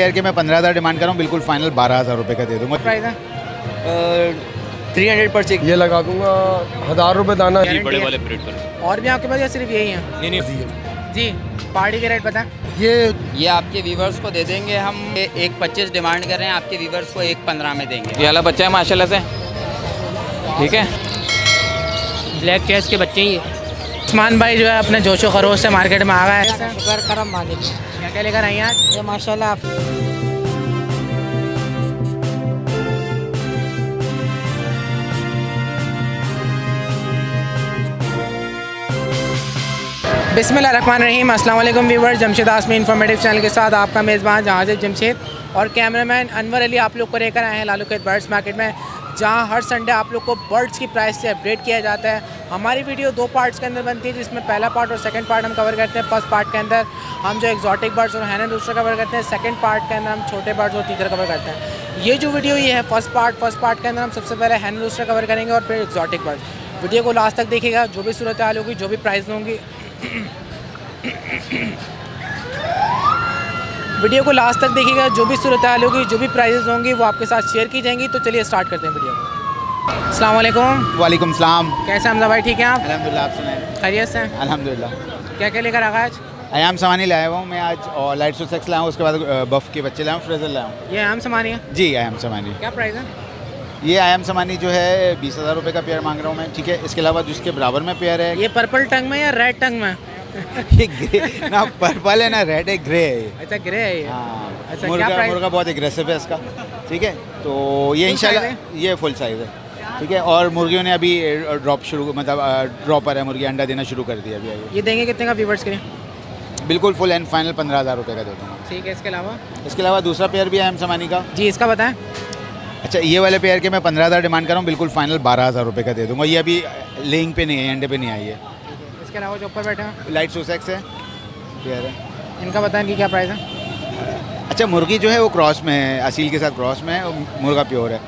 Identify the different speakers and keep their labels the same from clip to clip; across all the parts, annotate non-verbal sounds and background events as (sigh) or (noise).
Speaker 1: Pair के मैं पंद्रह हज़ार डिमांड कर रहा हूँ बिल्कुल फाइनल बारह हज़ार रुपये का दे दूँगा।
Speaker 2: प्राइस है?
Speaker 3: थ्री हंड्रेड पर चिक
Speaker 4: ये लगा दूँगा हज़ार रुपये दाना।
Speaker 2: बड़े वाले पर। और भी आपके पास या सिर्फ़ यही है?
Speaker 3: नहीं नहीं।
Speaker 2: जी। पार्टी के रेट पता है
Speaker 4: ये
Speaker 5: ये आपके व्यूवर्स को दे देंगे हम एक पच्चीस डिमांड कर रहे हैं आपके व्यूवर्स को एक पंद्रह में देंगे।
Speaker 3: ये वाला बच्चा है माशाल्लाह से। ठीक है।
Speaker 2: ब्लैक चेस के बच्चे ही उस्मान भाई जो है अपने जोशो खरोश से मार्केट में आ गए हैं
Speaker 6: करम मालिक।
Speaker 2: क्या क्या लेकर आई आज?
Speaker 6: ये माशाल्लाह
Speaker 2: बिसमिल्ल रहीम अस्सलाम वालेकुम viewer Jamshed Asmi informative channel के साथ आपका मेज़बान जहाजिर जमशेद और कैमरामैन अनवर अली आप लोग को लेकर आए हैं लालू के बर्ड्स मार्केट में। जहाँ हर संडे आप लोग को बर्ड्स की प्राइस से अपडेट किया जाता है। हमारी वीडियो दो पार्ट्स के अंदर बनती है, जिसमें पहला पार्ट और सेकंड पार्ट हम कवर करते हैं। फ़र्स्ट पार्ट के अंदर हम जो एक्जॉटिक बर्ड्स और हैन दूसरा कवर करते हैं सेकंड पार्ट के अंदर हम छोटे बर्ड्स और तीसरा कवर करते हैं। ये जो वीडियो ये है फ़र्स्ट पार्ट फ़र्स्ट पार्ट के अंदर हम सबसे पहले हैन दूसरा कवर करेंगे और फिर एक्जॉटिक बर्ड्स वीडियो को लास्ट तक देखिएगा, जो भी सूरत हाल होगी, जो भी प्राइस होंगी। वीडियो को लास्ट तक देखिएगा। जो भी सूरत हाल होगी जो भी प्राइजेज़ होंगी वो आपके साथ शेयर की जाएँगी। तो चलिए स्टार्ट करते हैं वीडियो को। अस्सलाम वालेकुम
Speaker 1: सलाम।
Speaker 2: कैसे हमजा भाई? ठीक है आप?
Speaker 1: अलहमदिल्ला आप सुनाए।
Speaker 2: खैरियत से?
Speaker 1: अलहमदिल्ला
Speaker 2: क्या क्या लेकर आ गए आज?
Speaker 1: आयाम सामानी लाया हुआ हूँ मैं आज और लाइट सो सेक्स लाया हूँ उसके बाद बफ के बच्चे लाया हूँ फ्रेजर लाया हूँ।
Speaker 2: ये आम सामानी है?
Speaker 1: जी आयाम सामानी।
Speaker 2: क्या प्राइस है?
Speaker 1: ये आयाम सामानी जो है बीस हज़ार रुपये का पेयर मांग रहा हूँ मैं ठीक है? इसके अलावा जिसके बराबर में पेयर है
Speaker 2: ये पर्पल टंग में या रेड टंग में?
Speaker 1: ये ग्रे ना पर्पल है ना रेड है ग्रे है ये।
Speaker 2: अच्छा ग्रे है ये।
Speaker 1: हाँ
Speaker 2: अच्छा,
Speaker 1: मुर्गा
Speaker 2: प्राइस?
Speaker 1: मुर्गा बहुत एग्रेसिव है इसका ठीक है? तो ये इंशाल्लाह ये फुल साइज़ है ठीक है? और मुर्गियों ने अभी ड्रॉप शुरू मतलब ड्रॉपर है मुर्गी अंडा देना शुरू कर दिया अभी
Speaker 2: ये देंगे कितने का व्यूवर्स के लिए?
Speaker 1: बिल्कुल फुल एंड फाइनल पंद्रह हज़ार रुपये का दे दूँगा।
Speaker 2: ठीक है इसके अलावा?
Speaker 1: इसके अलावा दूसरा पेयर भी है एम समानी का।
Speaker 2: जी इसका बताएँ।
Speaker 1: अच्छा ये वाले पेयर के मैं पंद्रह हज़ार डिमांड कर रहा हूँ बिल्कुल फाइनल बारह हज़ार रुपये का दे दूँगा। ये अभी लेइंग पे नहीं है अंडे पे नहीं आई है।
Speaker 2: इसके अलावा जो ऊपर बैठे हैं।
Speaker 1: लाइट सोसेक्स है। पेयर है
Speaker 2: इनका बताएँ कि क्या प्राइस है?
Speaker 1: अच्छा मुर्गी जो है वो क्रॉस में है असील के साथ क्रॉस में है और मुर्गा प्योर है।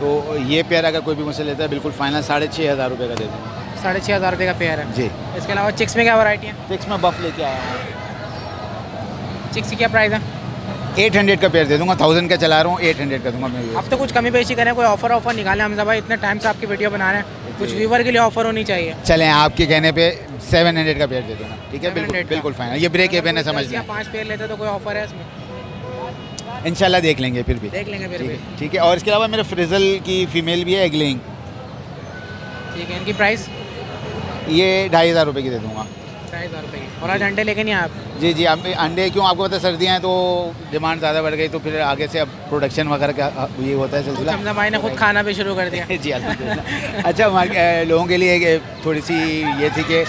Speaker 1: तो ये पेयर अगर कोई भी मुझसे लेता है बिल्कुल फाइनल साढ़े छः हज़ार रुपये का दे दूँगा।
Speaker 2: साढ़े छः हज़ार रुपये का पेयर है।
Speaker 1: जी।
Speaker 2: इसके अलावा चिक्स में क्या वैरायटी है?
Speaker 1: सिक्स में बफ लेके आया हूँ।
Speaker 2: चिक्स की क्या प्राइस है?
Speaker 1: एट हंड्रेड का पेयर दे दूँगा थाउज़ेंड का चला रहा हूँ एट हंड्रेड का दूँगा मैं
Speaker 2: अब तो कुछ कमी पेशी करें कोई ऑफ़र ऑफ़र निकालें हमजा भाई इतने टाइम से आपकी वीडियो बना रहे हैं। कुछ व्यूवर के लिए ऑफ़र होनी चाहिए।
Speaker 1: चलें आपके कहने पे सेवन हंड्रेड का पेयर दे देना ठीक है बिल्कुल बिल्कुल फाइनल ये ब्रेक है समझ लें।
Speaker 2: पाँच पेयर लेते तो कोई ऑफ़र है इसमें?
Speaker 1: इनशाला देख लेंगे फिर भी।
Speaker 2: देख लेंगे फिर
Speaker 1: है ठीक है। और इसके अलावा मेरे फ्रिजल की फीमेल भी है एगलिंग
Speaker 2: ठीक है इनकी प्राइस
Speaker 1: ये ढाई हज़ार रुपये की दे दूँगा।
Speaker 2: ढाई रुपये और आज अंडे लेके नहीं आप?
Speaker 1: जी जी अब अंडे क्यों? आपको पता सर्दियाँ हैं तो डिमांड ज़्यादा बढ़ गई तो फिर आगे से अब प्रोडक्शन वगैरह का ये होता है सिलसिला।
Speaker 2: हमजा भाई ने खुद खाना भी शुरू कर दिया। (laughs)
Speaker 1: जी अच्छा लोगों के लिए थोड़ी सी ये थी कि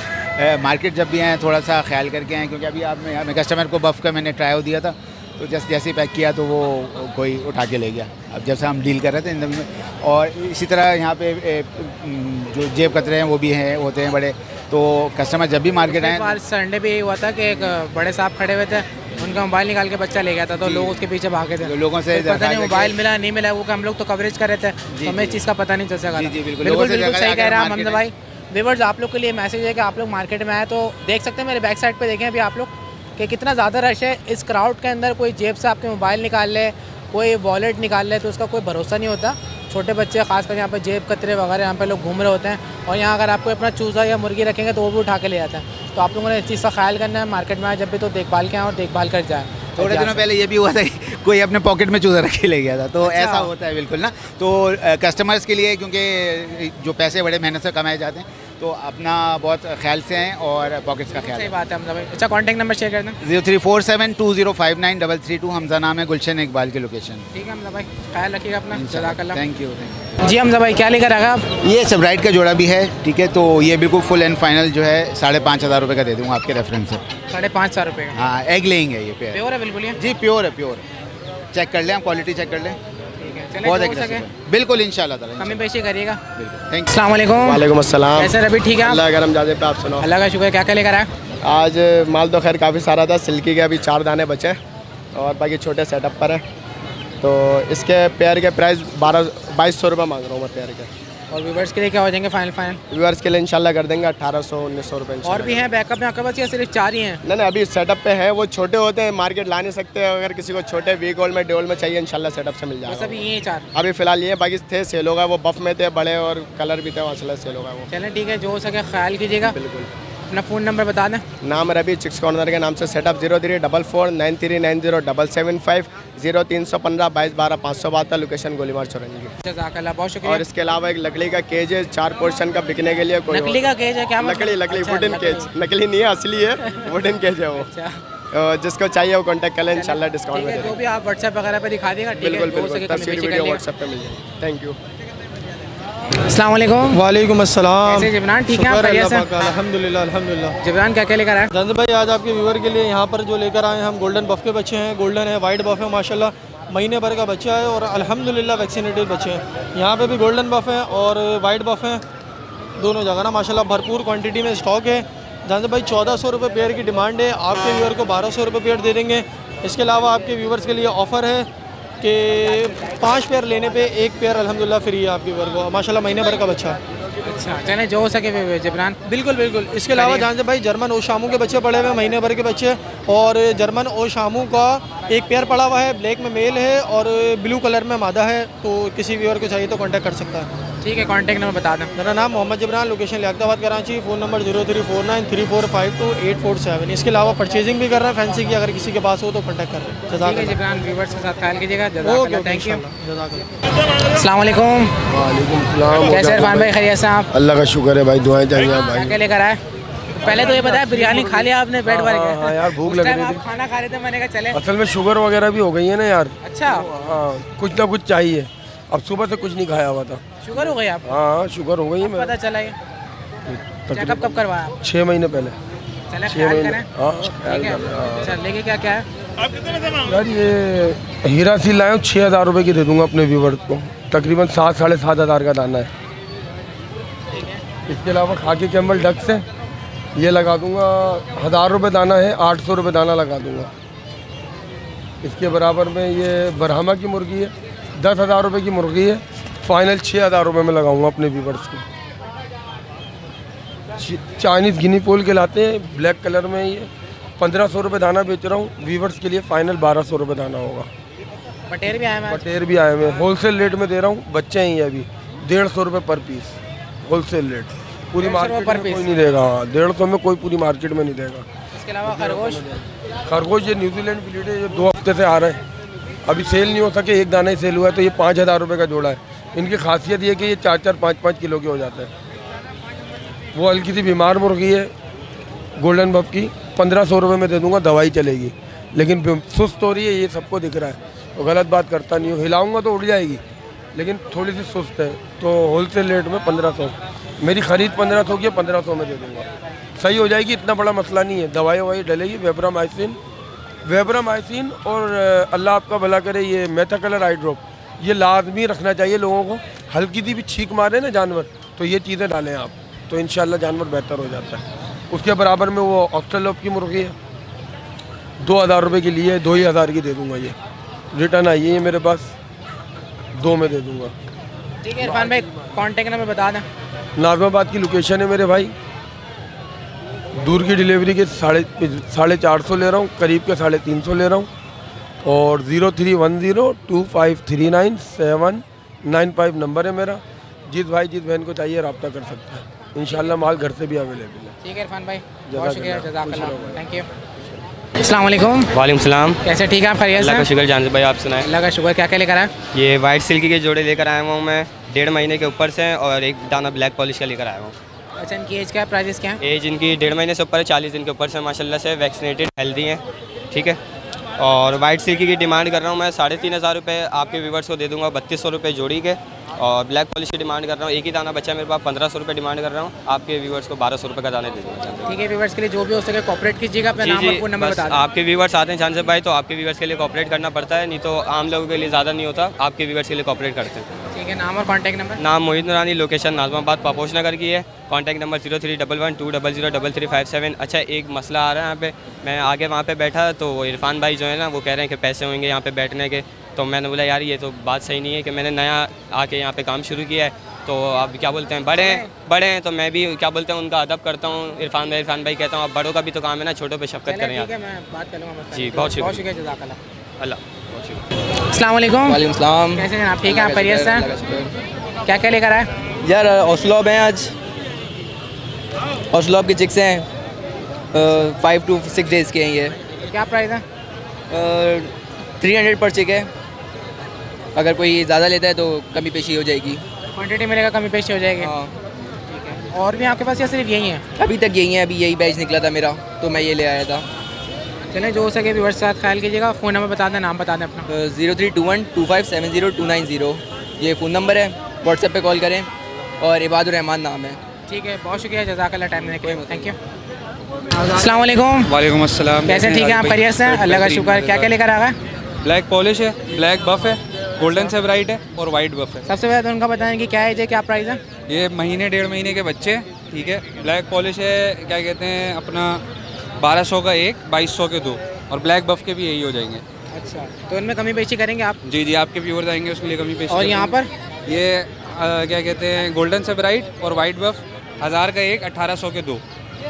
Speaker 1: मार्केट जब भी आए थोड़ा सा ख्याल करके आए क्योंकि अभी आप मैं कस्टमर को बफ का मैंने ट्रायल दिया था तो जैसे जैसे पैक किया तो वो कोई उठा के ले गया। अब जैसे हम डील कर रहे थे इन दिनों में और इसी तरह यहाँ पे जो जेब कतरे हैं वो भी हैं होते हैं बड़े। तो कस्टमर जब भी मार्केट आए
Speaker 2: बार संडे भी यही हुआ था कि एक बड़े साहब खड़े हुए थे उनका मोबाइल निकाल के बच्चा ले गया था तो लोग उसके पीछे भागे थे।
Speaker 1: तो लोगों से
Speaker 2: फिर पता नहीं मोबाइल मिला नहीं मिला वो हम लोग तो कवरेज कर रहे थे तो हमें इस चीज़ का पता नहीं चल सका
Speaker 1: बिल्कुल।
Speaker 2: बिल्कुल सही कह रहे हैं हमजा भाई। व्यूवर्स आप लोग के लिए मैसेज है कि आप लोग मार्केट में आए तो देख सकते हैं मेरे बैक साइड पर देखें अभी आप लोग कि कितना ज़्यादा रश है। इस क्राउड के अंदर कोई जेब से आपके मोबाइल निकाल ले कोई वॉलेट निकाल ले तो उसका कोई भरोसा नहीं होता। छोटे बच्चे खासकर यहाँ पे जेब कतरे वगैरह यहाँ पर लोग घूम रहे होते हैं और यहाँ अगर आपको अपना चूज़ा या मुर्गी रखेंगे तो वो भी उठा के ले जाते हैं। तो आप लोगों ने इस चीज़ का ख्याल करना है मार्केट में आए जब भी तो देखभाल के आए और देखभाल कर जाए।
Speaker 1: थोड़े दिनों पहले ये भी हुआ था कि कोई अपने पॉकेट में चूज़ा रखे ले गया था तो
Speaker 2: अच्छा।
Speaker 1: ऐसा होता है बिल्कुल ना। तो कस्टमर्स के लिए क्योंकि जो पैसे बड़े मेहनत से कमाए जाते हैं तो अपना बहुत ख्याल से हैं और पॉकेट्स का ख्याल
Speaker 2: सही बात है हमजा भाई अच्छा कॉन्टैक्ट नंबर शेयर कर दें।
Speaker 1: Zero three four seven two zero five nine double three two Hamza नाम है गुलशन इकबाल की लोकेशन
Speaker 2: ठीक है हमजा भाई ख्याल रखिएगा अपना।
Speaker 1: थैंक यू थैंक यू
Speaker 2: जी हमजा भाई क्या लेकर आएगा आप?
Speaker 1: ये सब राइट का जोड़ा भी है ठीक है तो ये बिल्कुल फुल एंड फाइनल जो है साढ़े पाँच हज़ार रुपये का दे दूँगा आपके रेफरेंस से।
Speaker 2: साढ़े पाँच हज़ार रुपये का।
Speaker 1: हाँ एग लेंगे ये प्योर
Speaker 2: है बिल्कुल
Speaker 1: जी प्योर है प्योर चेक कर लें आप क्वालिटी चेक कर लें। बहुत
Speaker 2: है
Speaker 1: बिल्कुल इन ताला
Speaker 2: कमी पेशी करिएगा।
Speaker 1: थैंक
Speaker 2: अस्सलाम वालेकुम
Speaker 4: वालेकुम अस्सलाम।
Speaker 2: कैसे रवि ठीक है आप?
Speaker 4: अल्लाह करम जाजे पे आप सुनो
Speaker 2: अल्लाह का शुक्र क्या क्या लेकर आए?
Speaker 4: आज माल तो खैर काफ़ी सारा था सिल्की के अभी चार दाने बचे और बाकी छोटे सेटअप पर है। तो इसके पेयर के प्राइस बारह बाईस सौ रुपये मांग रहा हूँ मैं पेयर के।
Speaker 2: और व्यूवर्स के लिए क्या हो जाएँगे फाइनल फाइनल
Speaker 4: व्यूवर्स के लिए इंशाल्लाह कर देंगे अठारह सौ उन्नीस सौ रुपए
Speaker 2: और भी हैं बैकअप में आपके पास या सिर्फ़ चार ही हैं?
Speaker 4: नहीं नहीं अभी सेटअप पे है वो छोटे होते हैं मार्केट ला नहीं सकते अगर किसी को छोटे वी गोल में डेवल में चाहिए इंशाल्लाह सेटअप से मिल जाएगा
Speaker 2: अभी ये चार।
Speaker 4: अभी फ़िलहाल ये बाकी थे सेल होगा वो बफ में थे बड़े और कलर भी थे वहाँ सेल होगा वो।
Speaker 2: चलें ठीक है जो हो सके ख्याल कीजिएगा।
Speaker 4: बिल्कुल।
Speaker 2: अपना फ़ोन नंबर बता दें।
Speaker 4: नाम रवि चिक्स कॉर्नर के नाम से setup zero three double four nine three nine zero double seven five zero तीन सौ पंद्रह बाईस बारह पाँच सौ बहत्तर लोकेशन गोलीमार चौरंगी।
Speaker 2: जजाकल्ला बहुत शुक्रिया।
Speaker 4: और इसके अलावा एक लकड़ी का केज है चार पोर्शन का बिकने के लिए कोई
Speaker 2: नकली का केज है क्या मतलब?
Speaker 4: लकड़ी लकड़ी
Speaker 2: अच्छा,
Speaker 4: वुडन केज नकली नहीं है असली है वुडन केज है वो।
Speaker 2: अच्छा।
Speaker 4: जिसको चाहिए वो कांटेक्ट कर लें इंशाल्लाह डिस्काउंट में
Speaker 2: जो भी आप व्हाट्सएप वगैरह पे दिखा देगा
Speaker 4: बिल्कुल बिल्कुल। तस्वीर वीडियो व्हाट्सएप पे मिल जाएगी। थैंक यू
Speaker 2: अस्सलाम वालेकुम।
Speaker 6: वालेकुम अस्सलाम।
Speaker 2: जिब्रान ठीक है
Speaker 6: अल्हम्दुलिल्लाह अल्हम्दुलिल्लाह।
Speaker 2: जिब्रान क्या क्या लेकर आए?
Speaker 6: जंद भाई आज आपके व्यूवर के लिए यहाँ पर जो लेकर आए हम गोल्डन बफ के बच्चे हैं। गोल्डन है वाइट बफ है माशाल्लाह महीने भर का बच्चा है और अल्हम्दुलिल्लाह वैक्सीनेटेड बच्चे हैं। यहाँ पे भी गोल्डन बफ है और वाइट बफ है। दोनों जगह ना माशाल्लाह भरपूर क्वांटिटी में स्टॉक है। जंद भाई चौदह सौ रुपये पेयर की डिमांड है। आपके व्यूवर को बारह सौ रुपये पेयर दे देंगे। इसके अलावा आपके व्यूवर्स के लिए ऑफ़र है। कि पाँच पेयर लेने पे एक पेयर अल्हम्दुलिल्लाह फ्री है आपकी वर्ग को माशाल्लाह महीने भर का बच्चा।
Speaker 2: अच्छा चले जो हो सके जबरान।
Speaker 6: बिल्कुल बिल्कुल। इसके अलावा जान से भाई जर्मन ओशामू के बच्चे पड़े हुए हैं महीने भर के बच्चे। और जर्मन ओशामू का एक पेयर पड़ा हुआ है। ब्लैक में मेल है और ब्लू कलर में मादा है तो किसी व्यूअर को चाहिए तो कॉन्टैक्ट कर सकता है।
Speaker 2: ठीक है कॉन्टैक्ट नंबर बता दें।
Speaker 6: मेरा नाम Mohammad Jabran location Liaquatabad Karachi phone number zero three four nine three four five two eight four seven इसके अलावा परचेजिंग भी कर रहे हैं फैंसी की अगर किसी के पास हो तो कॉन्टैक्ट कर रहे हैं जजाक
Speaker 2: जिब्रान व्यूवर्स के साथ ख्याल कीजिएगा। थैंक यू
Speaker 6: जजाक
Speaker 2: अस्सलाम कैसे इरफान भाई? खैरियत से आप?
Speaker 7: अल्लाह का शुक्र है भाई दुआएँ चाहिए
Speaker 2: क्या
Speaker 7: भाई।
Speaker 2: क्या लेकर आए? पहले तो ये बताया बिरयानी खा लिया आपने पेट भर के
Speaker 7: हाँ यार, भूख लग रही
Speaker 2: आप खाना खा रहे थे मैंने कहा चले।
Speaker 7: असल में शुगर वगैरह भी हो गई है ना यार।
Speaker 2: अच्छा।
Speaker 7: हाँ कुछ ना कुछ चाहिए। अब सुबह से कुछ नहीं खाया हुआ था।
Speaker 2: शुगर हो गई आप?
Speaker 7: हाँ शुगर हो गई है
Speaker 2: पता चला ये? चेकअप कब करवाया
Speaker 7: छः महीने पहले।
Speaker 2: चले
Speaker 7: छः महीने।
Speaker 2: करें।
Speaker 7: हाँ
Speaker 2: ठीक है। लेके क्या क्या है?
Speaker 7: यार ये हीरा सी लाया हूँ छः हज़ार रुपये की दे दूँगा अपने व्यूवर्स को। तकरीबन सात साढ़े सात हज़ार का दाना है। इसके अलावा खाकी कैम्बल डक्स से ये लगा दूँगा हज़ार रुपये दाना है आठ सौ रुपये दाना लगा दूँगा। इसके बराबर में ये बरहमा की मुर्गी है। दस हज़ार रुपये की मुर्गी है। फाइनल छः हज़ार रुपये में लगाऊँगा अपने व्यूवर्स को। चाइनीज़ गिनी पोल के लाते हैं ब्लैक कलर में ये पंद्रह सौ रुपये दाना बेच रहा हूँ व्यूवर्स के लिए फाइनल बारह सौ रुपये दाना होगा।
Speaker 2: पटेर भी आए आज?
Speaker 7: बटेर भी आए हुए होलसेल रेट में दे रहा हूँ बच्चे हैं ये अभी। डेढ़ सौ रुपये पर पीस होलसेल रेट पूरी मार्केट में कोई नहीं देगा हाँ। डेढ़ सौ में कोई पूरी मार्केट में नहीं देगा।
Speaker 2: इसके अलावा खरगोश?
Speaker 7: खरगोश ये न्यूजीलैंड ब्रीड है दो हफ़्ते से आ रहे हैं। अभी सेल नहीं हो सके, एक दाना ही सेल हुआ है तो ये पाँच हज़ार रुपये का जोड़ा है। इनकी खासियत ये कि ये चार चार पाँच पाँच किलो के हो जाते हैं। वो हल्की सी बीमार मुर्गी है, गोल्डन बफ की, पंद्रह सौ रुपये में दे दूँगा, दवाई चलेगी। लेकिन सुस्त हो रही है, ये सबको दिख रहा है। तो गलत बात करता नहीं हूँ। हिलाऊँगा तो उड़ जाएगी, लेकिन थोड़ी सी सुस्त है। तो होलसेल रेट में पंद्रह सौ। मेरी ख़रीद पंद्रह सौ की है, पंद्रह सौ में दे दूँगा। सही हो जाएगी, इतना बड़ा मसला नहीं है। दवाई ववाई डलेगी वेब्राम वेब्राम आइसिन और अल्लाह आपका भला करे ये मेथा कलर आई ड्रॉप ये लाजमी रखना चाहिए लोगों को। हल्की सी भी छींक मारे ना जानवर तो ये चीज़ें डालें आप तो इन जानवर बेहतर हो जाता है। उसके बराबर में वो ऑस्ट्रेलोप की मुर्गी है। दो हज़ार रुपये की लिए दो ही हज़ार की दे दूँगा ये। रिटर्न आई है ये मेरे पास दो में दे दूँगा।
Speaker 2: ठीक है इरफान भाई कॉन्टैक्ट नंबर बता दें।
Speaker 7: नाजमाबाद की लोकेशन है मेरे भाई। दूर की डिलीवरी के साढ़े साढ़े चार सौ ले रहा हूँ करीब के साढ़े तीन सौ ले रहा हूँ। और zero three one zero two five three nine seven nine five number है मेरा। जिस भाई जिस बहन को चाहिए रब्ता कर सकता है। इंशाल्लाह माल घर से भी अवेलेबल है।
Speaker 2: ठीक है इरफान भाई बहुत शुक्रिया थैंक यू अस्सलाम वालेकुम
Speaker 8: वालेकुम सलाम।
Speaker 2: कैसे ठीक है आप खैरियत
Speaker 8: अल्लाह का शुक्र जान से भाई आप सुनाए।
Speaker 2: अल्लाह का शुक्र क्या क्या लेकर आए?
Speaker 8: ये वाइट सिल्की के जोड़े लेकर आया हुआ हूँ मैं। डेढ़ महीने के ऊपर से और एक दाना ब्लैक पॉलिश का लेकर आया हूँ।
Speaker 2: अच्छा इनकी एज क्या है? प्राइजेस क्या है?
Speaker 8: एज इनकी डेढ़ महीने से ऊपर है चालीस दिन के ऊपर से माशाल्लाह से वैक्सीनेटेड हेल्दी हैं ठीक है? और वाइट सिल्की की डिमांड कर रहा हूँ मैं साढ़े तीन हज़ार रुपये आपके व्यूवर्स को दे दूँगा बत्तीस सौ रुपये जोड़ी के और ब्लैक पॉलिश की डिमांड कर रहा हूँ एक ही दाना बच्चा है मेरे पास पंद्रह सौ रुपये डिमांड कर रहा हूँ आपके व्यूवर्स को बारह सौ रुपये का दाना दे दूँगा।
Speaker 2: ठीक है व्यूवर्स के लिए जो भी हो सके कॉपरेट कीजिएगा अपना नाम और नंबर बता
Speaker 8: आपके व्यूवर्स आते हैं चाँद भाई तो आपके व्यूवर्स के लिए कॉपरेट करना पड़ता है नहीं तो आम लोगों के लिए ज़्यादा नहीं होता आपके व्यूवर्स के लिए कॉपरेट करते हैं।
Speaker 2: ठीक है। नाम और कॉन्टैक्ट नंबर
Speaker 8: नाम मोहित नूरानी लोकेशन नाजमाबाद पापोश नगर की है। Contact number zero three double one two double zero double three five seven अच्छा एक मसला आ रहा है यहाँ पे। मैं आगे वहाँ पे बैठा तो वो इरफान भाई जो है ना वो कह रहे हैं कि पैसे होंगे यहाँ पे बैठने के। तो मैंने बोला यार ये तो बात सही नहीं है कि मैंने नया आके यहाँ पे काम शुरू किया है। तो आप क्या बोलते हैं बड़े हैं बड़े हैं। तो मैं भी क्या बोलते हैं उनका अदब करता हूँ। इरफान भाई इरफान भाई कहता हूँ आप बड़ों का भी तो काम है ना छोटों पर शफकत करें यार।
Speaker 2: बात कर
Speaker 8: जी, बहुत शुक्रिया। अल्लाह।
Speaker 2: अस्सलाम वालेकुम कैसे हैं आप? ठीक हैं? आप से क्या क्या लेकर आए?
Speaker 3: यार हौसलॉब हैं आज। हौसलॉब के चिक्स हैं। फाइव टू सिक्स डेज़ के हैं ये।
Speaker 2: क्या प्राइस है?
Speaker 3: थ्री हंड्रेड पर चिक है। अगर कोई ज़्यादा लेता है तो कमी पेशी हो जाएगी।
Speaker 2: क्वांटिटी मिलेगा कमी पेशी हो जाएगी।
Speaker 3: हाँ।
Speaker 2: ठीक है। और भी आपके पास या सिर्फ़ यही है?
Speaker 3: अभी तक यही है अभी यही बैच निकला था मेरा तो मैं ये ले आया था।
Speaker 2: चलें जो हो सके व्यूअर्स के साथ ख्याल कीजिएगा। फ़ोन नंबर बता दें नाम बता दें अपना।
Speaker 3: Zero three two one two five seven zero two nine zero. ये फ़ोन नंबर है व्हाट्सएप पे कॉल करें। और इबादुर रहमान नाम है।
Speaker 2: ठीक है बहुत शुक्रिया जजाकल्ला टाइम देने के लिए। थैंक यू अस्सलाम वालेकुम।
Speaker 9: वालेकुम अस्सलाम।
Speaker 2: कैसे ठीक है आप? खैरियत से? अल्लाह का शुक्र है। क्या क्या लेकर आ गए?
Speaker 9: ब्लैक पॉलिश है ब्लैक बफ है गोल्डन से ब्राइट है और वाइट बफ है।
Speaker 2: सबसे पहले तो उनका बताएँ कि क्या है क्या प्राइस है?
Speaker 9: ये महीने डेढ़ महीने के बच्चे हैं, ठीक है। ब्लैक पॉलिश है क्या कहते हैं अपना 1200 का एक 2200 के दो। और ब्लैक बफ के भी यही हो जाएँगे।
Speaker 2: अच्छा तो इनमें कमी पेशी करेंगे आप?
Speaker 9: जी जी आपके व्यूवर्स आएँगे उसके लिए कमी पेशी
Speaker 2: और यहाँ पर?
Speaker 9: ये आ, क्या कहते हैं गोल्डन से ब्राइट और वाइट बफ हज़ार का एक अठारह सौ के दो।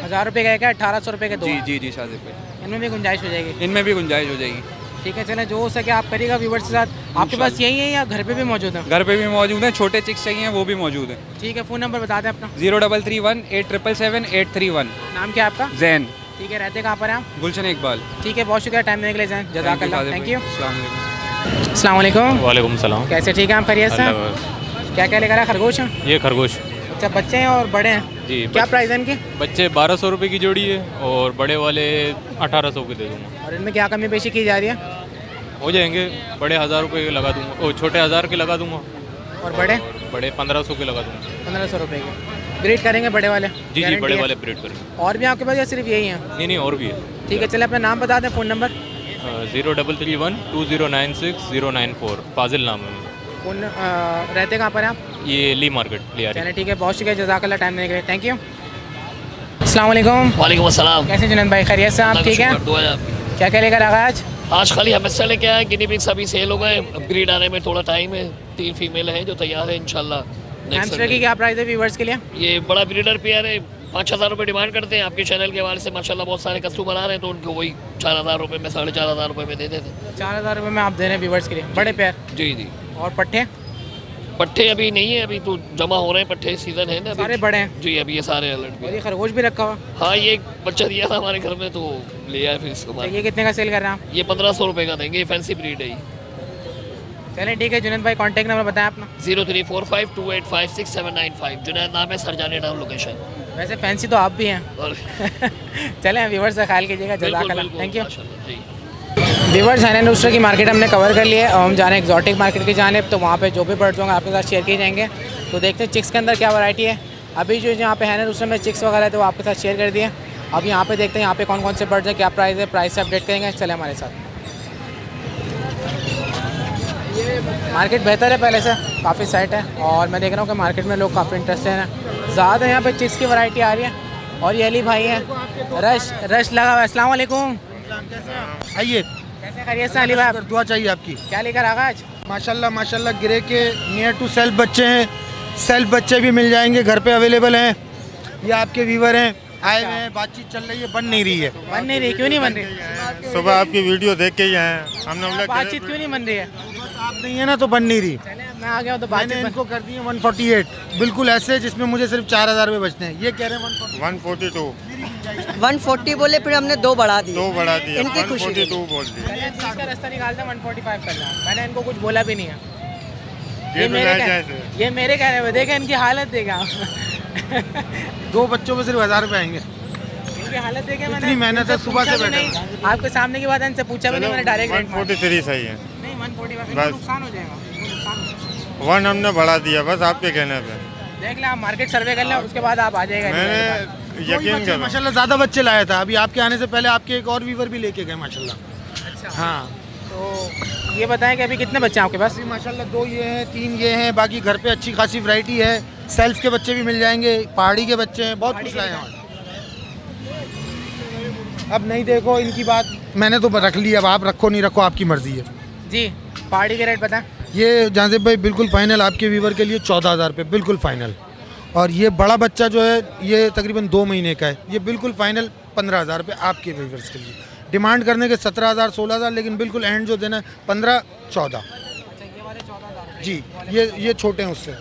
Speaker 2: हज़ार रुपये का एक है अठारह सौ रुपये के दो
Speaker 9: जी जी जी शादी पे
Speaker 2: इनमें भी गुंजाइश हो जाएगी?
Speaker 9: इनमें भी गुंजाइश हो जाएगी।
Speaker 2: ठीक है चलें जो हो सके आप करिएगा व्यूवर्स के साथ। आपके पास यही है या घर पे भी मौजूद है?
Speaker 9: घर पे भी मौजूद हैं छोटे चिक्स चाहिए वो भी मौजूद हैं।
Speaker 2: ठीक है फ़ोन नंबर बता दें अपना।
Speaker 9: Zero double three one eight triple seven eight three one.
Speaker 2: नाम क्या आपका?
Speaker 9: जैन।
Speaker 2: ठीक है रहते कहाँ पर हैं आप?
Speaker 9: गुलशन इकबाल।
Speaker 2: ठीक है बहुत शुक्रिया टाइम देने के लिए जजाकल्ला थैंक यू
Speaker 9: अस्सलाम वालेकुम।
Speaker 2: अस्सलाम वालेकुम।
Speaker 10: वालेकुम सलाम।
Speaker 2: कैसे ठीक है आप? खैरियत से?
Speaker 10: अल्लाह
Speaker 2: हैं? क्या क्या लेकर आए? खरगोश हैं?
Speaker 10: ये खरगोश।
Speaker 2: अच्छा बच्चे हैं और बड़े हैं।
Speaker 10: जी
Speaker 2: क्या प्राइस है इनके?
Speaker 10: बच्चे बारह सौ रुपये की जोड़ी है और बड़े वाले अठारह सौ के दे दूँगा।
Speaker 2: और इनमें क्या कमी पेशी की जा रही है?
Speaker 10: हो जाएँगे। बड़े हज़ार रुपये के लगा दूँगा। ओ छोटे हज़ार के लगा दूँगा।
Speaker 2: और बड़े?
Speaker 10: बड़े पंद्रह सौ के लगा दूँगा।
Speaker 2: पंद्रह सौ रुपये के। ग्रेड करेंगे बड़े वाले?
Speaker 10: जी जी बड़े वाले ब्रेड करेंगे।
Speaker 2: और भी आपके पास या सिर्फ़ यही है?
Speaker 10: नहीं नहीं और भी है।
Speaker 2: ठीक है चले अपना नाम बता दें phone number
Speaker 10: zero double three one two zero nine six zero nine four Fazil नाम है।
Speaker 2: फ़ोन रहते कहाँ पर हैं आप?
Speaker 10: ये ली मार्केट लिया
Speaker 2: चलें ठीक है बहुत शुक्रिया जजाकल्ला टाइम देने के लिए। थैंक यू अस्सलाम वालेकुम
Speaker 11: वालेकुम
Speaker 2: कैसे जुनैद भाई? खैरियत से आप? ठीक है? क्या क्या लेकर आ गए आज?
Speaker 11: आज खाली हमेशा लेके आए गिनी पिग्स अभी सेल हो गए। अपग्रेड आने में थोड़ा टाइम है। तीन फीमेल हैं जो तैयार है इंशाल्लाह।
Speaker 2: हैमस्टर की क्या प्राइस है व्यूवर्स के लिए?
Speaker 11: ये बड़ा ब्रीडर पेयर है पाँच हज़ार रुपये डिमांड करते हैं आपके चैनल के हवाले से माशाल्लाह बहुत सारे कस्टमर आ रहे हैं तो उनको वही चार हज़ार रुपये में साढ़े चार हज़ार रुपये में दे देते हैं।
Speaker 2: चार हज़ार रुपये में आप दे रहे हैं व्यूवर्स के लिए बड़े पैर
Speaker 11: जी जी।
Speaker 2: और पट्टे?
Speaker 11: पट्टे अभी नहीं है अभी तो जमा हो रहे हैं पट्टे सीज़न है ना
Speaker 2: सारे बड़े हैं?
Speaker 11: जी अभी ये सारे अलर्ट भी
Speaker 2: ये खरगोश भी रखा हुआ।
Speaker 11: हाँ ये एक बच्चा दिया था हमारे घर में तो ले आए फिर इसको
Speaker 2: तो ये कितने का सेल कर रहे हैं
Speaker 11: ये पंद्रह सौ रुपये का देंगे फैंसी ब्रीड है ये।
Speaker 2: चलें ठीक है जुनैद भाई कॉन्टैक्ट नंबर बताएँ अपना।
Speaker 11: Zero three four five two eight five six seven nine five. Junaid नाम है सरजानी टाउन लोकेशन
Speaker 2: वैसे फैंसी तो आप भी हैं। (laughs) चलें व्यूवर्स से ख्याल कीजिएगा
Speaker 11: बिल्कुल
Speaker 2: थैंक यू व्यूवर्स हैन इंडस्ट्री की मार्केट हमने कवर कर लिया है और हम जा रहे हैं एक्जॉटिक मार्केट की जानेब तो वहाँ पे जो भी बर्ड्स होंगे आपके साथ शेयर किए जाएँगे। तो देखते हैं चिक्स के अंदर क्या वैरायटी है। अभी जो यहाँ पे हैन इंडस्ट्री में चिक्स वगैरह है तो वो आपके साथ शेयर कर दिए। अब यहाँ पे देखते हैं यहाँ पे कौन कौन से बर्ड्स हैं क्या प्राइस है प्राइस से अपडेट करेंगे चले हमारे साथ। मार्केट बेहतर है पहले से काफ़ी सेट है। और मैं देख रहा हूँ कि मार्केट में लोग काफ़ी इंटरेस्टेड हैं। ज़्यादा यहाँ पे चिक्स की वैरायटी आ रही है और ये अली भाई है। रश रश लगा हुआ है। अस्सलाम वालेकुम।
Speaker 12: आइए।
Speaker 2: कैसे खैरियत से अली भाई?
Speaker 12: दुआ चाहिए आपकी।
Speaker 2: क्या लेकर आ गए आज?
Speaker 12: माशाल्लाह माशाल्लाह गिरे के नियर टू सेल्फ बच्चे हैं। सेल्फ बच्चे भी मिल जाएँगे घर पे अवेलेबल हैं। ये आपके व्यूवर हैं आए हुए हैं बातचीत चल रही है बन नहीं रही है।
Speaker 2: बन नहीं रही क्यों नहीं बन रही?
Speaker 12: सुबह आपकी वीडियो देख के ही आए हमने बोला
Speaker 2: बातचीत क्यों नहीं बन रही है?
Speaker 12: आप नहीं है ना तो बन नहीं रही।
Speaker 2: मैं आ गया हूँ तो
Speaker 12: मैंने इनको कर दिए 148 बिल्कुल ऐसे जिसमें मुझे सिर्फ़ चार हज़ार रुपये बचते हैं। ये कह रहे हैं 142
Speaker 13: 140 बोले फिर हमने दो बढ़ा दिए
Speaker 12: दो बढ़ा दिए
Speaker 13: इनकी खुशी लिए।
Speaker 12: 142 बोल दिए
Speaker 2: का रास्ता निकालते हैं 145 कर रहा मैंने इनको कुछ बोला भी नहीं है।
Speaker 12: ये
Speaker 2: ये
Speaker 12: तो
Speaker 2: मेरे कह-
Speaker 12: है।
Speaker 2: ये मेरे कहने में देखे इनकी हालत देखा आप।
Speaker 12: दो बच्चों में सिर्फ़ हज़ार रुपये आएँगे।
Speaker 2: इनकी हालत देखे मैंने।
Speaker 12: मेहनत है, सुबह से बैठे।
Speaker 2: आपके सामने की बात है इनसे पूछा भी नहीं मैंने डायरेक्ट रेट मारा।
Speaker 12: 143 सही है।
Speaker 2: नहीं 145
Speaker 12: बस।
Speaker 2: नुकसान हो जाएगा। इनको नुकसान जाएगा।
Speaker 12: वन हमने बढ़ा दिया बस आपके कहने पे।
Speaker 2: देख ले आप मार्केट सर्वे कर लें उसके बाद आप आ जाएगा
Speaker 12: मैंने यकीन कर। माशाल्लाह ज़्यादा बच्चे लाया था। अभी आपके आने से पहले आपके एक और वीवर भी लेके गए माशाल्लाह।
Speaker 2: अच्छा।
Speaker 12: हाँ।
Speaker 2: तो ये बताएँ कि अभी कितने बच्चे हैं आपके पास?
Speaker 12: अभी माशाल्लाह दो ये हैं तीन ये हैं बाकी घर पे अच्छी खासी वैरायटी है। सेल्फ के बच्चे भी मिल जाएँगे पहाड़ी के बच्चे हैं बहुत कुछ लाए हैं। अब नहीं देखो इनकी बात मैंने तो रख ली अब आप रखो नहीं रखो आपकी मर्ज़ी है।
Speaker 2: जी पहाड़ी के रेट बताएँ।
Speaker 12: ये जाजिब भाई बिल्कुल फाइनल आपके वीवर के लिए चौदह हज़ार रुपये बिल्कुल फाइनल और ये बड़ा बच्चा जो है ये तकरीबन दो महीने का है। ये बिल्कुल फाइनल पंद्रह हज़ार रुपये आपके वीवर्स के लिए। डिमांड करने के सत्रह हज़ार सोलह हज़ार लेकिन बिल्कुल एंड जो देना है पंद्रह चौदह। जी ये ये छोटे हैं उससे।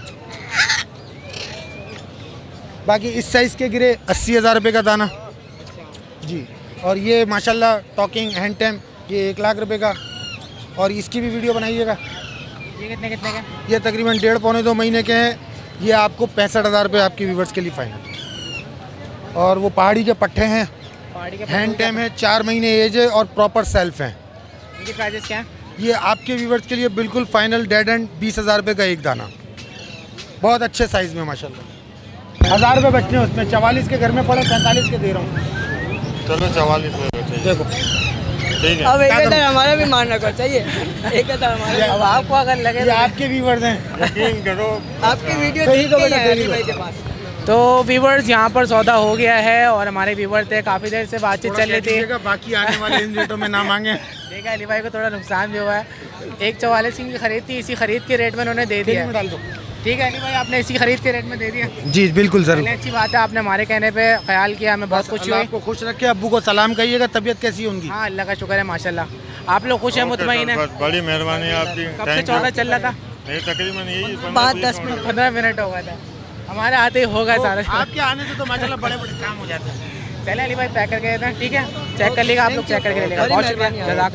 Speaker 12: बाकी इस साइज़ के गिरे अस्सी हज़ार रुपये का दाना। जी और ये माशाल्लाह टॉकिंग हैंड टैम ये एक लाख रुपए का। और इसकी भी वीडियो बनाइएगा।
Speaker 2: ये कितने कितने का?
Speaker 12: ये तकरीबन डेढ़ पौने दो महीने के हैं। ये आपको पैंसठ हज़ार रुपये आपके व्यूवर्स के लिए फाइनल और वो पहाड़ी के पट्टे हैं।
Speaker 2: पहाड़ी के
Speaker 12: हैंड टैम है चार महीने एज है और प्रॉपर सेल्फ हैं।
Speaker 2: इनकी प्राइजेस क्या है?
Speaker 12: ये आपके व्यूवर्स के लिए बिल्कुल फाइनल डेड एंड बीस हज़ार रुपये का एक दाना। बहुत अच्छे साइज़ में माशाल्लाह। हज़ार रुपये बचते हैं उसमें। चवालीस के घर में पड़े पैंतालीस के दे रहा हूँ।
Speaker 14: चलो चवालीस में
Speaker 12: देखो।
Speaker 14: ठीक
Speaker 13: अब एक हज़ार हमारा भी मानना को चाहिए। एक हज़ार हमारा
Speaker 2: अब आपको अगर लगे
Speaker 12: आपके व्यूवर्स हैं।
Speaker 14: यकीन करो।
Speaker 13: आपकी वीडियो देख
Speaker 12: तो
Speaker 13: के ही अली भाई
Speaker 12: तो।
Speaker 13: के पास।
Speaker 2: तो व्यूवर्स यहाँ पर सौदा हो गया है और हमारे व्यूवर थे काफ़ी देर से बातचीत चल रही थी।
Speaker 12: बाकी आने वाले इन रेटों में ना मांगे।
Speaker 2: देखा अली भाई को थोड़ा नुकसान भी हुआ है। एक चौवालीस की खरीद थी इसी खरीद के रेट में उन्होंने दे दिया
Speaker 12: डाल दो।
Speaker 2: ठीक है अली भाई आपने इसी खरीद के रेट में दे दिया।
Speaker 12: जी बिल्कुल
Speaker 2: पहले
Speaker 12: ज़रूर
Speaker 2: अच्छी बात है आपने हमारे कहने पे ख्याल किया हमें बहुत खुशी
Speaker 12: अल्लाह
Speaker 2: हुई।
Speaker 12: आपको खुश रखे अब्बू को सलाम कहिएगा तबीयत कैसी है उनकी
Speaker 2: हाँ अल्लाह का शुक्र है माशाल्लाह। आप लोग खुश हैं मुतमईन है?
Speaker 14: बड़ी मेहरबानी आपकी।
Speaker 2: कब से चौदह चल रहा था?
Speaker 14: तकरीबन यही
Speaker 13: पाँच दस
Speaker 14: मिनट।
Speaker 2: पंद्रह मिनट हो गया था। हमारे आते ही होगा सारा।
Speaker 12: आपके आने से तो माशाल्लाह बड़े बड़े काम हो जाते हैं।
Speaker 2: चले अली भाई पैक करके देते हैं ठीक है? चेक कर लीजिएगा आप लोग चेक करके ले लेगा। बहुत शुक्रिया।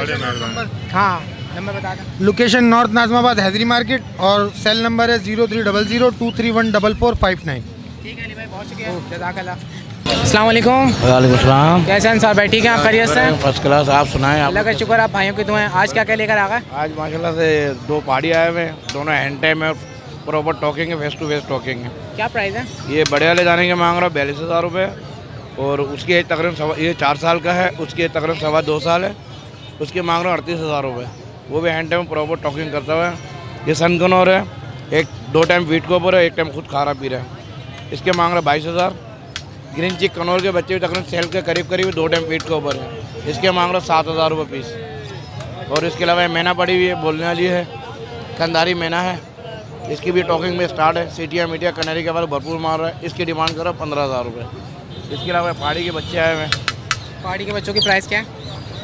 Speaker 14: बड़े मेहरबानी।
Speaker 2: हाँ। नंबर बता दें।
Speaker 12: Location north Nazimabad Haidery market और सेल नंबर है zero three double zero two three one double four five nine.
Speaker 2: ठीक है अली भाई बहुत शुक्रिया। जजाकल्ला अस्सलाम वालेकुम
Speaker 15: वालेकुम
Speaker 2: कैसे हैं साहब भाई ठीक है आप? खैरियत से?
Speaker 15: फ़र्स्ट क्लास आप सुनाएँ आप
Speaker 2: अल्लाह का शुक्र आप भाइयों की दुआएँ। आज क्या क्या लेकर आ गए?
Speaker 15: आज माशाल्लाह से दो पहाड़ी आए हुए हैं दोनों हैंड टाइम है प्रॉपर टॉकिंग है फेस टू फेस टॉकिंग है।
Speaker 2: क्या प्राइस है?
Speaker 15: ये बड़े वाले जाने के मांग रहा है बयालीस हज़ार रुपये और उसकी एज तकरीबन सवा ये चार साल का है उसकी एज तकरीबन सवा दो साल है। उसके मांग रहा हूँ अड़तीस हज़ार रुपये वो भी हैंड टाइम प्रॉपर टॉकिंग करता हुआ है। ये कनौर है? एक, दो टाइम वीट के ऊपर है, एक टाइम खुद खा रहा पी रहा है। इसके मांग रहा बाईस हज़ार। ग्रीन चिक कनौर के बच्चे भी तकरीबन सेल के करीब करीब दो टाइम वीट के ऊपर है। इसके मांग रहा सात हज़ार रुपये पीस और इसके अलावा मैना पड़ी हुई है, बोलने वाली है। कंदारी मैना है। इसकी भी टॉकिंग में स्टार्ट है। सीटिया मीटिया कनेरी के बाद भरपूर मार रहा है। इसकी डिमांड करो पंद्रह हज़ार रुपये इसके अलावा पहाड़ी के बच्चे आए हुए हैं।
Speaker 2: पहाड़ी के बच्चों की प्राइस क्या है?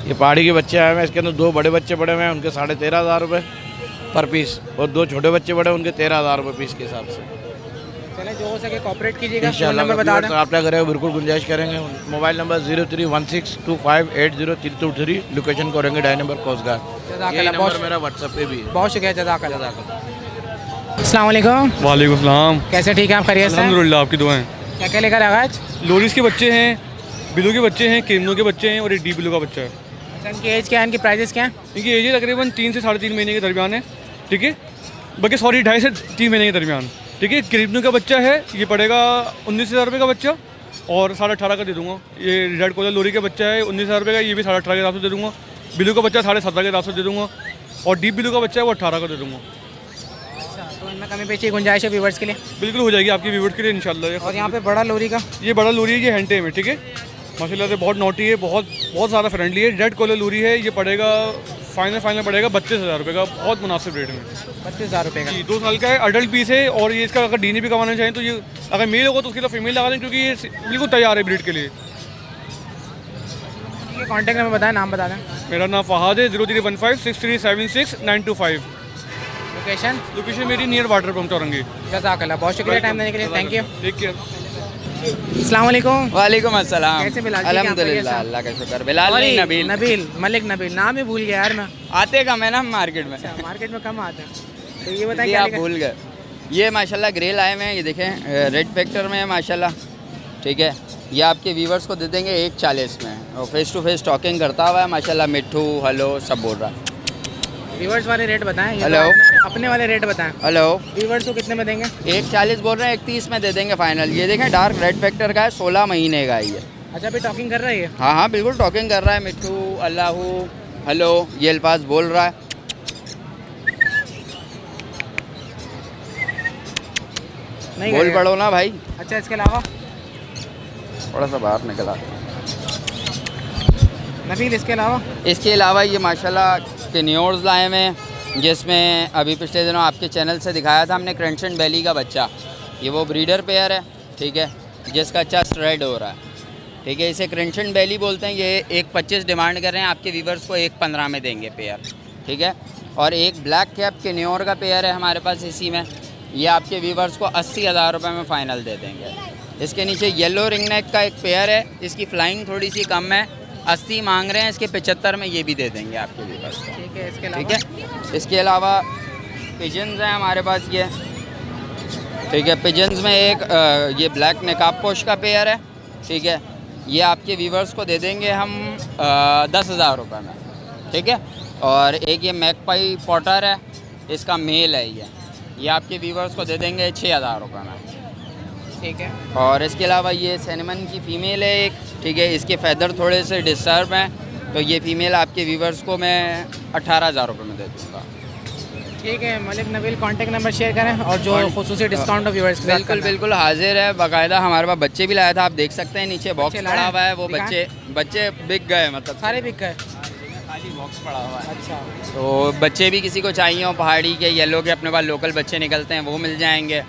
Speaker 15: ये पहाड़ी के बच्चे आए हुए हैं इसके अंदर दो बड़े बच्चे पड़े हुए हैं उनके साढ़े तेरह हज़ार रुपये पर पीस और दो छोटे बच्चे पड़े हैं उनके तेरह हज़ार रुपये पीस के हिसाब से।
Speaker 2: चले जो हो सके कॉपरेट कीजिएगा। फ़ोन नंबर बता दें।
Speaker 15: आप क्या करेंगे बिल्कुल गुंजाइश करेंगे। Mobile number zero three one six two five eight zero three two three location करेंगे डाई नंबर नंबर मेरा व्हाट्सएप पे भी
Speaker 2: बहुत शुक्रिया जजाकल्ला अस्सलाम वालेकुम
Speaker 16: वालेकुम सलाम।
Speaker 2: कैसे ठीक है आप? हैं?
Speaker 16: अल्हम्दुलिल्लाह आपकी दुआएँ।
Speaker 2: क्या क्या लेकर आ गए
Speaker 16: लोरिस के बच्चे हैं बिलू के बच्चे हैं केमनो के बच्चे हैं और एक डी बिलू का बच्चा है।
Speaker 2: इनकी एज क्या है? इनकी प्राइजेस क्या है?
Speaker 16: इनकी एज है तकरीबन तीन से साढ़े तीन महीने के दरमियान है ठीक है? बल्कि सॉरी ढाई से तीन महीने के दरमियान ठीक है? क्रिप्नो का बच्चा है ये पड़ेगा उन्नीस हज़ार रुपये का बच्चा और साढ़े अठारह का दे दूँगा। ये रेड कॉलर लोरी का बच्चा है उन्नीस हज़ार रुपये का ये भी साढ़े अठारह के हिसाब से दे दूँगा। बिलू का बच्चा साढ़े सत्रह के हिसाब से दे दूँगा और डीप बिलू का बच्चा है वो अठारह का दे दूँगा।
Speaker 2: तो इनमें कमी पेशी गुंजाइश है व्यूवर्स के लिए?
Speaker 16: बिल्कुल हो जाएगी आपकी व्यूवर्स के लिए इंशाल्लाह।
Speaker 2: और यहाँ पे बड़ा लोरी का?
Speaker 16: ये बड़ा लोरी है ये हैंड टेम है ठीक है? माशाल्लाह से बहुत नोटी है बहुत बहुत ज़्यादा फ्रेंडली है। रेड कॉलर लूरी है ये पड़ेगा फाइनल फाइनल पड़ेगा बत्तीस हज़ार रुपये का बहुत मुनासिब रेट में।
Speaker 2: बत्तीस हज़ार रुपये का।
Speaker 16: जी दो साल का है अडल्ट पीस है और ये इसका अगर डीने भी कमाना चाहें तो ये अगर मेल होगा तो उसके लिए फीमेल लगा दें क्योंकि ये बिल्कुल तैयार है ब्रीड के लिए।
Speaker 2: कॉन्टैक्ट नंबर बताएँ नाम बता दें।
Speaker 16: मेरा नाम फहाद है zero three one five six three seven six nine two five
Speaker 2: location
Speaker 16: location मेरी नियर वाटर पम्प चौरंगी
Speaker 2: जजाकल्ला बहुत शुक्रिया टाइम देने के लिए थैंक यू
Speaker 16: टेक केयर
Speaker 2: अस्सलाम वालेकुम
Speaker 5: वालेकुम अस्सलाम।
Speaker 2: कैसे बिलाल
Speaker 5: अल्हम्दुलिल्लाह अल्लाह का शुक्र बिलाल नहीं नबील।
Speaker 2: नबील मलिक नबील नाम ही भूल गया यार मैं।
Speaker 5: आते कम है ना मार्केट में।
Speaker 2: मार्केट में कम आता है। तो ये
Speaker 5: आप भूल गए। ये माशाल्लाह ग्रेल आए हुए हैं ये देखें रेड फैक्टर में है माशाल्लाह। ठीक है? ये आपके व्यूवर्स को दे देंगे एक चालीस में। और फेस टू फेस टॉकिंग करता हुआ है माशाल्लाह मिट्ठू हेलो सब बोल रहा है।
Speaker 2: व्यूवर्स वाले रेट बताएँ तो
Speaker 5: हेलो।
Speaker 2: अपने वाले रेट बताएँ।
Speaker 5: हेलो
Speaker 2: व्यूवर्स को कितने में देंगे?
Speaker 5: एक चालीस बोल रहे हैं एक तीस में दे देंगे फाइनल ये देखें डार्क रेड फैक्टर का है सोलह महीने का ये।
Speaker 2: अच्छा अभी टॉकिंग कर रहा है
Speaker 5: हाँ हाँ बिल्कुल टॉकिंग कर रहा है मिट्टू अल्लाह हेलो ये अल्फाज बोल रहा है।
Speaker 2: नहीं
Speaker 5: बोल पड़ो ना भाई।
Speaker 2: अच्छा इसके अलावा?
Speaker 5: थोड़ा सा बाहर निकला।
Speaker 2: नबील इसके अलावा?
Speaker 5: इसके अलावा ये माशाल्लाह टेन्योर्स लाए हुए हैं, जिसमें अभी पिछले दिनों आपके चैनल से दिखाया था हमने क्रंशन बैली का बच्चा। ये वो ब्रीडर पेयर है, ठीक है, जिसका चस्ट रेड हो रहा है। ठीक है, इसे क्रंशन बैली बोलते हैं, ये एक पच्चीस डिमांड कर रहे हैं, आपके व्यूवर्स को एक पंद्रह में देंगे पेयर ठीक है, और एक ब्लैक कैप के न्योर का पेयर है हमारे पास इसी में, ये आपके व्यूवर्स को अस्सी हज़ार रुपये में फ़ाइनल दे देंगे। इसके नीचे येलो रिंग नेक का एक पेयर है, इसकी फ्लाइंग थोड़ी सी कम है अस्सी मांग रहे हैं इसके पचहत्तर में ये भी दे देंगे आपके व्यूवर्स को
Speaker 2: ठीक है इसके
Speaker 5: ठीक है? इसके अलावा पिजन्स हैं हमारे पास ये। ठीक है पिजन्स में एक ये ब्लैक नकाब पोश का पेयर है। ठीक है? ये आपके व्यूवर्स को दे देंगे हम दस हज़ार रुपये में। ठीक है? और एक ये मैकपाई पॉटर है इसका मेल है ये। ये आपके व्यूवर्स को दे देंगे छः हज़ार रुपये में।
Speaker 2: ठीक है।
Speaker 5: और इसके अलावा ये सैनमन की फ़ीमेल है एक ठीक है इसके फैदर थोड़े से डिस्टर्ब हैं तो ये फ़ीमेल आपके व्यूवर्स को मैं अट्ठारह हज़ार रुपये में दे दूँगा।
Speaker 2: ठीक है Malik Nabeel contact number share करें और जो खसूसी डिस्काउंट व्यूअर्स के साथ
Speaker 5: बिल्कुल बिल्कुल हाजिर है बाकायदा हमारे पास बच्चे भी लाया था आप देख सकते हैं नीचे बॉक्स पड़ा हुआ है वो बच्चे बच्चे बिक गए मतलब।
Speaker 2: सारे बिक गए?
Speaker 5: बॉक्स पड़ा हुआ है।
Speaker 2: अच्छा।
Speaker 5: तो बच्चे भी किसी को चाहिए हो पहाड़ी के येलो के अपने पास लोकल बच्चे निकलते हैं वो मिल जाएँगे।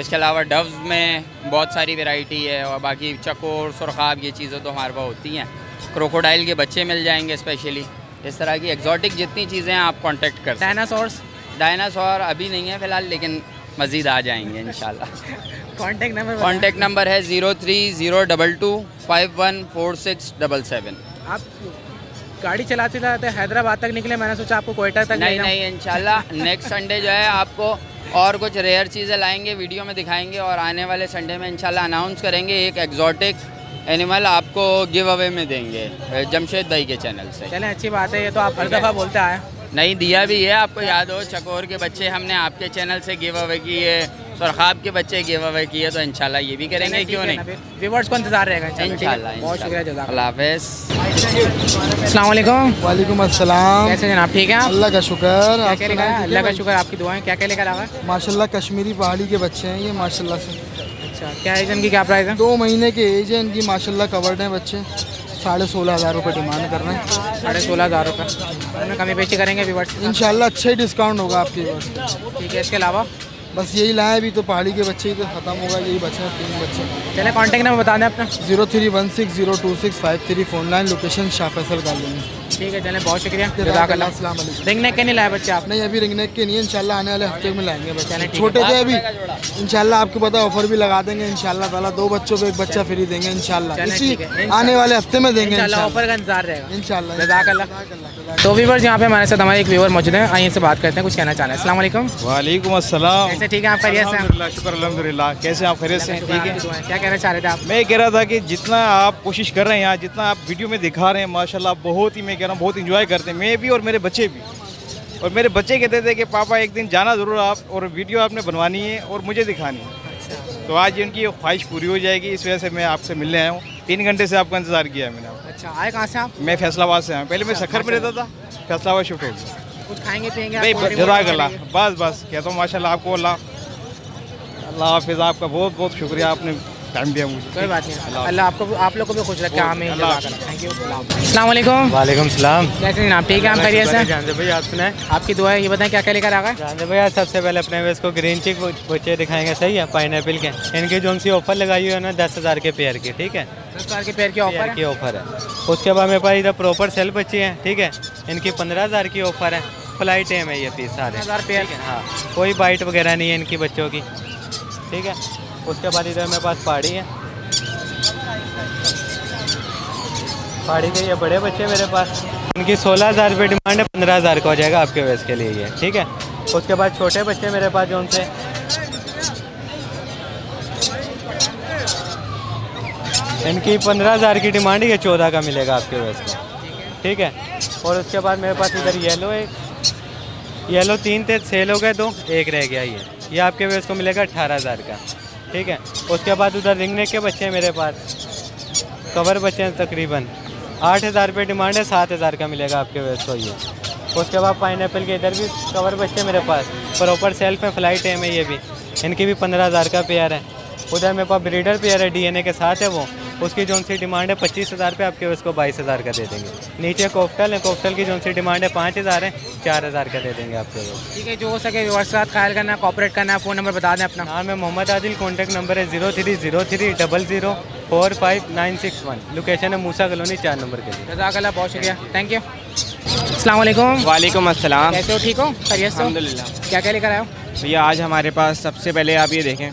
Speaker 5: इसके अलावा डव्स में बहुत सारी वैरायटी है और बाकी चकोर सुरखाब ये चीज़ें तो हमारे पास होती हैं। क्रोकोडाइल के बच्चे मिल जाएँगे स्पेशली इस तरह की एग्जॉटिक जितनी चीज़ें हैं आप कांटेक्ट कर
Speaker 2: डायनासोर्स
Speaker 5: डायनासोर अभी नहीं है फ़िलहाल लेकिन मज़ीद आ जाएँगे इंशाल्लाह।
Speaker 2: कांटेक्ट नंबर
Speaker 5: कॉन्टैक्ट नंबर है zero three zero double two five one four six double seven
Speaker 2: आप गाड़ी चलाते चलाते हैदराबाद तक निकले मैंने सोचा आपको कोयटा तक
Speaker 5: नहीं। नहीं इंशाल्लाह नेक्स्ट संडे जो है आपको और कुछ रेयर चीज़ें लाएँगे वीडियो में दिखाएँगे और आने वाले संडे में इंशाल्लाह अनाउंस करेंगे एक एग्जॉटिक एनिमल आपको गिव अवे में देंगे जमशेद भाई के चैनल से।
Speaker 2: चलें अच्छी बात है ये तो आप हर दफ़ा बोलते आए
Speaker 5: नहीं दिया भी है आपको याद हो चकोर के बच्चे हमने आपके चैनल से गिव अवे किए सुरखाब के बच्चे गिव अवे किए तो इंशाल्लाह ये भी करेंगे क्यों नहीं?
Speaker 2: व्यूवर्स को इंतज़ार रहेगा इंशाल्लाह, ठीक है? बहुत शुक्रिया
Speaker 5: हाफिज़।
Speaker 2: अस्सलाम वालेकुम
Speaker 17: वालेकुम अस्सलाम।
Speaker 2: कैसे जनाब ठीक है
Speaker 17: अल्लाह का शुक्र
Speaker 2: अल्लाह का शुक्र आपकी दुआएँ क्या क्या लेकर आ गए
Speaker 17: माशाल्लाह कश्मीरी पहाड़ी के बच्चे हैं ये माशाल्लाह से।
Speaker 2: अच्छा क्या एज इनकी क्या प्राइस है?
Speaker 17: दो महीने के एज है इनकी माशाल्लाह कवर्ड हैं बच्चे। साढ़े सोलह हज़ार रुपये डिमांड कर रहे हैं।
Speaker 2: साढ़े सोलह हज़ार रुपये उनमें कमी पेशी करेंगे इन
Speaker 17: शाला अच्छा ही डिस्काउंट होगा आपके पास।
Speaker 2: ठीक है इसके अलावा?
Speaker 17: बस यही लाए अभी तो पहाड़ी के बच्चे ही तो ख़त्म होगा यही बचे हैं तीन बच्चे।
Speaker 2: चले कॉन्टेक्ट नंबर बता दें अपना।
Speaker 17: Zero three one six zero two six five three phone line location Shah Faisal colony
Speaker 2: ठीक है चले बहुत शुक्रिया।
Speaker 17: जज़ाकल्लाह,
Speaker 2: जजाकल्लाह
Speaker 17: अस्सलाम वालेकुम।
Speaker 2: रिंग नेक के नहीं लाए बच्चे आप?
Speaker 17: नहीं अभी रिंगनेक के नहीं है इंशाल्लाह आने वाले हफ़्ते में लाएँगे बच्चे। छोटे थे अभी। इंशाल्लाह आपको पता ऑफ़र भी लगा देंगे इंशाल्लाह ताला। दो बच्चों पे एक बच्चा फ्री देंगे इंशाल्लाह। इसी
Speaker 2: है।
Speaker 17: आने वाले हफ़्ते में देंगे
Speaker 2: ऑफ़र का इंतज़ार रहेगा।
Speaker 17: इंशाल्लाह
Speaker 2: जजाकल्लाह तो व्यूवर्स यहाँ पे हमारे साथ हमारे एक व्यूवर मौजूद है। आइए इनसे बात करते हैं कुछ कहना चाह रहे हैं। अस्सलाम वालेकुम।
Speaker 18: वालेकुम अस्सलाम।
Speaker 2: कैसे ठीक है आप खैरियत से
Speaker 18: शुक्र अल्हम्दुलिल्लाह। कैसे आप खैरियत से ठीक है?
Speaker 2: क्या कहना चाह रहे थे आप?
Speaker 18: मैं कह रहा था कि जितना आप कोशिश कर रहे हैं यहाँ जितना आप वीडियो में दिखा रहे हैं माशाल्लाह बहुत ही मैं कह रहा हूँ बहुत इंजॉय करते मैं भी और मेरे बच्चे भी। और मेरे बच्चे कहते थे कि पापा एक दिन जाना ज़रूर आप और वीडियो आपने बनवानी है और मुझे दिखानी है। तो आज उनकी ख्वाहिश पूरी हो जाएगी इस वजह से मैं आपसे मिलने आया हूँ। तीन घंटे से आपका इंतज़ार किया है मैंने।
Speaker 2: अच्छा आए कहाँ से आप?
Speaker 18: मैं फैसलाबाद से आया पहले मैं
Speaker 2: अच्छा,
Speaker 18: सखर में रहता था फैसलाबाद शिफ्ट हो गया।
Speaker 2: कुछ खाएँगे?
Speaker 18: बस बस कहता हूँ माशाल्लाह आपको अल्लाह अल्लाह हाफिज़ आपका बहुत बहुत शुक्रिया आपने टाइम दिया मुझे।
Speaker 2: कोई बात नहीं। अल्लाह आपको आप लोग को भी खुश रखे।
Speaker 18: अल्लाह
Speaker 2: थैंक यू अस्सलाम वालेकुम
Speaker 19: वालेकुम सलाम।
Speaker 2: कैसे जनाब ठीक है? आप खैरियत से? हैं?
Speaker 19: जानते भाई आप सुनाए।
Speaker 2: आपकी दुआ है ये बताएँ क्या क्या लेकर आ गए?
Speaker 19: जानते भाई आज सबसे पहले अपने वेस को ग्रीन चिक बच्चे दिखाएँगे सही है? पाइन के। इनकी जो सी ऑफ़र लगाई हुई है ना दस हज़ार के पेयर की ठीक है?
Speaker 2: दस हज़ार के पेयर की ऑफ़र
Speaker 19: की
Speaker 2: है?
Speaker 19: ऑफ़र है। उसके बाद मेरे पास इधर प्रॉपर सेल बच्चे हैं ठीक है? इनकी पंद्रह हज़ार की ऑफ़र है। फ़्लाइट टाइम है ये पीस सारे।
Speaker 2: हज़ार पेयर
Speaker 19: ठीक हाँ कोई बाइट वगैरह नहीं है इनकी बच्चों की। ठीक है? उसके बाद इधर मेरे पास पहाड़ी है। पहाड़ी के ये बड़े बच्चे मेरे पास। इनकी सोलह हज़ार रुपये डिमांड है, पंद्रह हज़ार का हो जाएगा आपके वेस के लिए ये, ठीक है? उसके बाद छोटे बच्चे मेरे पास जो उनसे इनकी पंद्रह हज़ार की डिमांड है ये चौदह का मिलेगा आपके वेस में ठीक है? और उसके बाद मेरे पास इधर येलो एक येलो तीन थे सेल हो गए दो, एक रह गया ये। ये आपके वेस को मिलेगा अट्ठारह हज़ार का। ठीक है? उसके बाद उधर रिंगने के बच्चे हैं मेरे पास। कवर बच्चे हैं तकरीबन। आठ हज़ार रुपये डिमांड है, सात हज़ार का मिलेगा आपके वैसे को ये। उसके बाद पाइन के इधर भी कवर बच्चे हैं मेरे पास। प्रॉपर सेल्फ है फ़्लाइट है मैं ये भी। इनकी भी पंद्रह हज़ार का पेयर है। उधर मेरे पास ब्रीडर पेयर है डीएनए के साथ है वो। उसकी जो सी डिमांड है पच्चीस हज़ार पे आपके उसको बाईस हज़ार का दे देंगे। नीचे कोफ्टल है कोफ्टल की जो सी डिमांड है पाँच हज़ार है चार हज़ार का दे देंगे आपके वो।
Speaker 2: ठीक है जो हो सके व्यूअर्स के साथ ख्याल करना कॉपरेट करना फ़ोन नंबर बता दें अपना।
Speaker 19: हाँ मैं मोहम्मद आदिल कॉन्टैक्ट नंबर है zero three zero three double zero four five nine six one location है मूसा कॉलोनी चार नंबर के लिए।
Speaker 2: जजाकल्ला बहुत शुक्रिया। थैंक यू अस्सलाम वालेकुम
Speaker 20: वालेकुम अस्सलाम।
Speaker 2: कैसे हो ठीक हो? खैरियत से हो? क्या क्या लेकर आए हो?
Speaker 20: भैया आज हमारे पास सबसे पहले आप ये देखें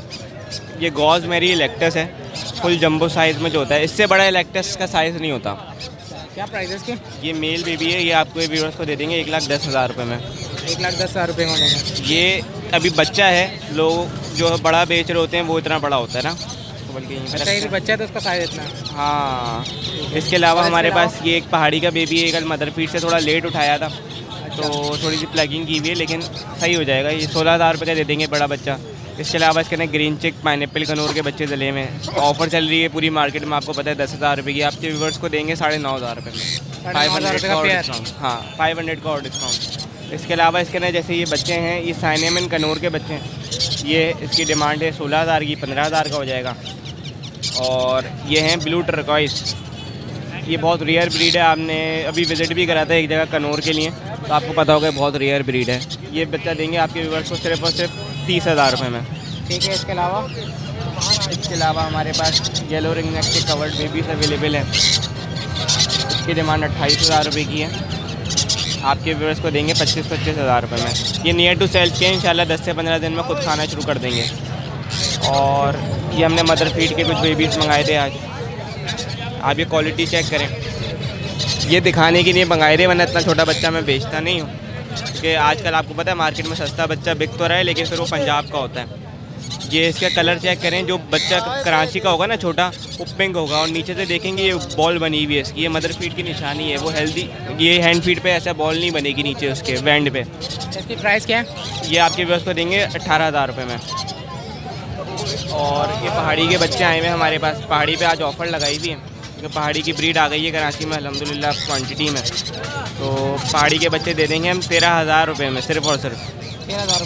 Speaker 20: ये गॉज मेरी इलेक्टस है। फुल जंबो साइज़ में जो होता है। इससे बड़ा इलेक्टस का साइज़ नहीं होता।
Speaker 2: क्या प्राइस के
Speaker 20: ये मेल बेबी है ये आपको व्यूअर्स को दे देंगे एक लाख दस हज़ार रुपये में।
Speaker 2: एक लाख दस हज़ार रुपये में
Speaker 20: ये अभी बच्चा है लोग जो बड़ा बेच रहे होते हैं वो इतना बड़ा होता है ना। तो बल्कि
Speaker 2: अच्छा बच्चा है तो उसका साइज़ इतना हाँ।
Speaker 20: इसके अलावा हमारे पास ये एक पहाड़ी का बेबी है कल मदर फ़ीड से थोड़ा लेट उठाया था। तो थोड़ी सी प्लगिंग की हुई है लेकिन सही हो जाएगा। ये सोलह हज़ार रुपये का दे देंगे बड़ा बच्चा। इसके अलावा इसके अंदर ग्रीन चिक पाइन कनूर के बच्चे दिले में ऑफ़र चल रही है पूरी मार्केट में आपको पता है दस हज़ार रुपये की। आपके व्यूवर्स को देंगे साढ़े नौ हज़ार रुपये में। फाइव हंड्रेड का
Speaker 2: का
Speaker 20: और डिस्काउंट हाँ फाइव हंड्रेड का और डिस्काउंट इसके अलावा इसके अंदर जैसे ये बच्चे हैं ये साइनेमन कनूर के बच्चे हैं। ये इसकी डिमांड है सोलह हज़ार की पंद्रह हज़ार का हो जाएगा। और ये हैं ब्लू टर्कॉइस ये बहुत रेयर ब्रीड है आपने अभी विज़िट भी करा था एक जगह कनौर के लिए। तो आपको पता होगा बहुत रेयर ब्रीड है। ये बच्चा देंगे आपके व्यूवर्स को सिर्फ़ और सिर्फ़ तीस हज़ार रुपये में।
Speaker 2: ठीक है, इसके अलावा?
Speaker 20: इसके अलावा हमारे पास येलो रिंग नेक के कवर्ड बेबीज अवेलेबल हैं। इसकी डिमांड अट्ठाईस हज़ार रुपये की है। आपके व्यूवर्स को देंगे पच्चीस पच्चीस हज़ार रुपये में। ये नियर टू सेल्फ के इंशाल्लाह दस से पंद्रह दिन में खुद खाना शुरू कर देंगे। और ये हमने मदर फ़ीड के कुछ बेबीज़ मंगाए थे आज। आप ये क्वालिटी चेक करें। ये दिखाने के लिए मंगाए थे, वरना इतना छोटा बच्चा मैं बेचता नहीं हूँ। क्योंकि आजकल आपको पता है मार्केट में सस्ता बच्चा बिक तो रहा है लेकिन फिर वो पंजाब का होता है। ये इसका कलर चेक करें जो बच्चा कराची का होगा ना छोटा वो पिंक होगा। और नीचे से देखेंगे ये बॉल बनी हुई है इसकी। ये मदर फ़ीड की निशानी है वो हेल्दी ये हैंड फ़ीड पे ऐसा बॉल नहीं बनेगी नीचे उसके बैंड पे।
Speaker 2: इसकी प्राइस क्या है?
Speaker 20: ये आपके व्यवस्था को देंगे अट्ठारह हज़ार रुपये में। और ये पहाड़ी के बच्चे आए हुए हैं हमारे पास। पहाड़ी पे आज ऑफ़र लगाई हुई है। क्योंकि पहाड़ी की ब्रीड आ गई है कराची में अल्हम्दुलिल्लाह क्वांटिटी में। तो पहाड़ी के बच्चे दे देंगे हम तेरह हज़ार रुपये में सिर्फ़ और सिर्फ़।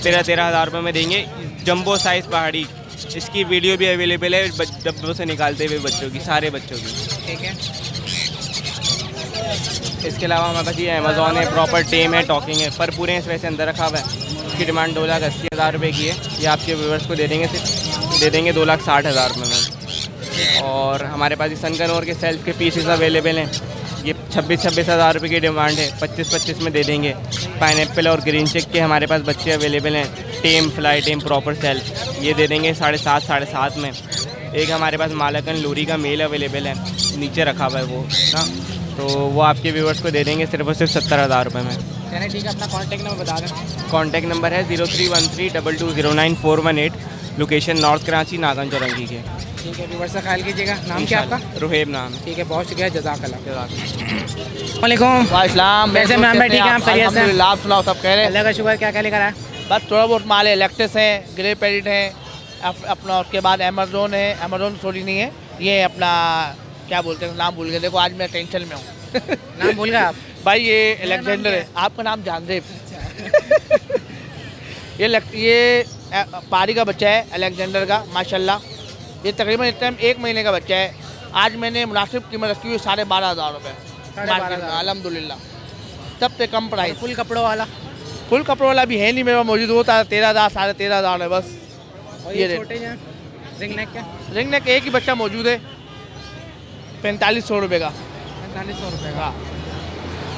Speaker 20: तेरह तेरह हज़ार रुपये में देंगे। जम्बो साइज़ पहाड़ी। इसकी वीडियो भी अवेलेबल है डब्बों से निकालते हुए बच्चों की सारे बच्चों की।
Speaker 2: ठीक है।
Speaker 20: इसके अलावा हमारे पास ये अमेज़ोन है प्रॉपर टेम है टॉकिंग है। पर पूरे इस वैसे अंदर रखा हुआ है। इसकी डिमांड दो लाख अस्सी हज़ार रुपये की है। ये आपके व्यूवर्स को दे देंगे सिर्फ़ दे देंगे दो लाख साठ हज़ार रुपये में। और हमारे पास ये सनकनौर के सेल्फ के पीसेस अवेलेबल हैं। ये छब्बीस छब्बीस हज़ार रुपये की डिमांड है। पच्चीस पच्चीस में दे देंगे। पाइन और ग्रीन चिक के हमारे पास बच्चे अवेलेबल हैं। Tame fly tame proper self ये दे देंगे साढ़े सात साढ़े सात में। एक हमारे पास मालकन लोरी का मेल अवेलेबल है। नीचे रखा हुआ है वो ना? तो वो आपके व्यूवर्स को दे देंगे सिर्फ़ और सिर्फ़ सत्तर हज़ार रुपये में।
Speaker 2: चलिए ठीक है अपना कॉन्टैक्ट नंबर बता दें
Speaker 20: कॉन्टैक्ट नंबर है zero three one three double two zero nine four one eight location north Karachi Nagan Chowrangi के।
Speaker 2: ठीक है व्यूवर से ख्याल कीजिएगा। नाम क्या आपका?
Speaker 20: रुहेब नाम
Speaker 2: ठीक है बहुत शुक्रिया जजाकल्ला वालेकुम।
Speaker 21: वालेकुम
Speaker 2: वैसे मैम ठीक है आप खैरियत से?
Speaker 21: आप सुनाओ सब कह रहे
Speaker 2: अल्लाह का शुक्र क्या क्या लेकर आए
Speaker 21: बस थोड़ा बहुत माल है इलेक्ट्रिस है ग्रे पेरिट है अपना उसके बाद अमेजोन है अमेजोन सॉरी नहीं है ये अपना क्या बोलते हैं नाम भूल गए देखो आज मैं टेंशन में हूँ। (laughs)
Speaker 2: नाम भूल गए आप?
Speaker 21: भाई ये अलेक्जेंडर है। आपका नाम जानदेव (laughs) ये लग ये पारी का बच्चा है अलेक्जेंडर का माशाल्लाह। ये तकरीबन इस टाइम एक महीने का बच्चा है। आज मैंने मुनासिब कीमत रखी हुई साढ़े बारह हज़ार रुपये मार्केट में अलहमदिल्ला सबसे कम प्राइस
Speaker 2: फुल कपड़ों वाला?
Speaker 21: फुल कपड़ों वाला भी है नहीं मेरे पास मौजूद होता है तेरह हज़ार साढ़े तेरह हज़ार है बस।
Speaker 2: और
Speaker 21: ये रेट
Speaker 2: हैं, रिंग नेक के
Speaker 21: रिंग नेक एक ही बच्चा मौजूद है। पैंतालीस सौ रुपये का।
Speaker 2: पैंतालीस सौ रुपये का।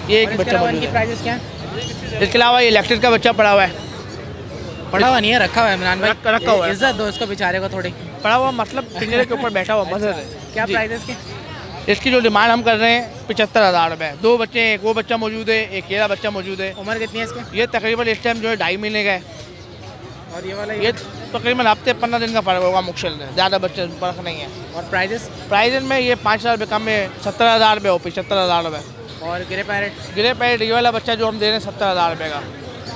Speaker 21: ये एक बच्चा मौजूद
Speaker 2: इनकी क्या?
Speaker 21: इसके अलावा ये इलेक्ट्रिक का बच्चा पड़ा हुआ है।
Speaker 2: पड़ा हुआ नहीं है रखा हुआ है इमरान भाई।
Speaker 21: रखा हुआ है।
Speaker 2: इज़्ज़त दो इसको बेचारे को थोड़ी।
Speaker 21: पड़ा हुआ मतलब पिंजरे के ऊपर बैठा हुआ मजर है
Speaker 2: क्या प्राइस है इसके?
Speaker 21: इसकी जो डिमांड हम कर रहे हैं पचहत्तर हज़ार रुपये दो बच्चे हैं एक वो बच्चा मौजूद है एक येरा बच्चा मौजूद है।
Speaker 2: उम्र कितनी है इसकी?
Speaker 21: ये तकरीबन इस टाइम जो है ढाई महीने का है।
Speaker 2: और ये वाला
Speaker 21: ये तकरीबन हफ़्ते पंद्रह दिन का फ़र्क होगा मुश्किल है ज़्यादा बच्चे फ़र्क नहीं है।
Speaker 2: और प्राइजेस
Speaker 21: प्राइस में ये पाँच हज़ार रुपये कम है सत्तर हज़ार रुपये हो पचहत्तर हज़ार रुपये
Speaker 2: और ग्रे पैरेट
Speaker 21: ग्रे पैरेट ये वाला बच्चा जो हम दे रहे हैं सत्तर हज़ार रुपये का।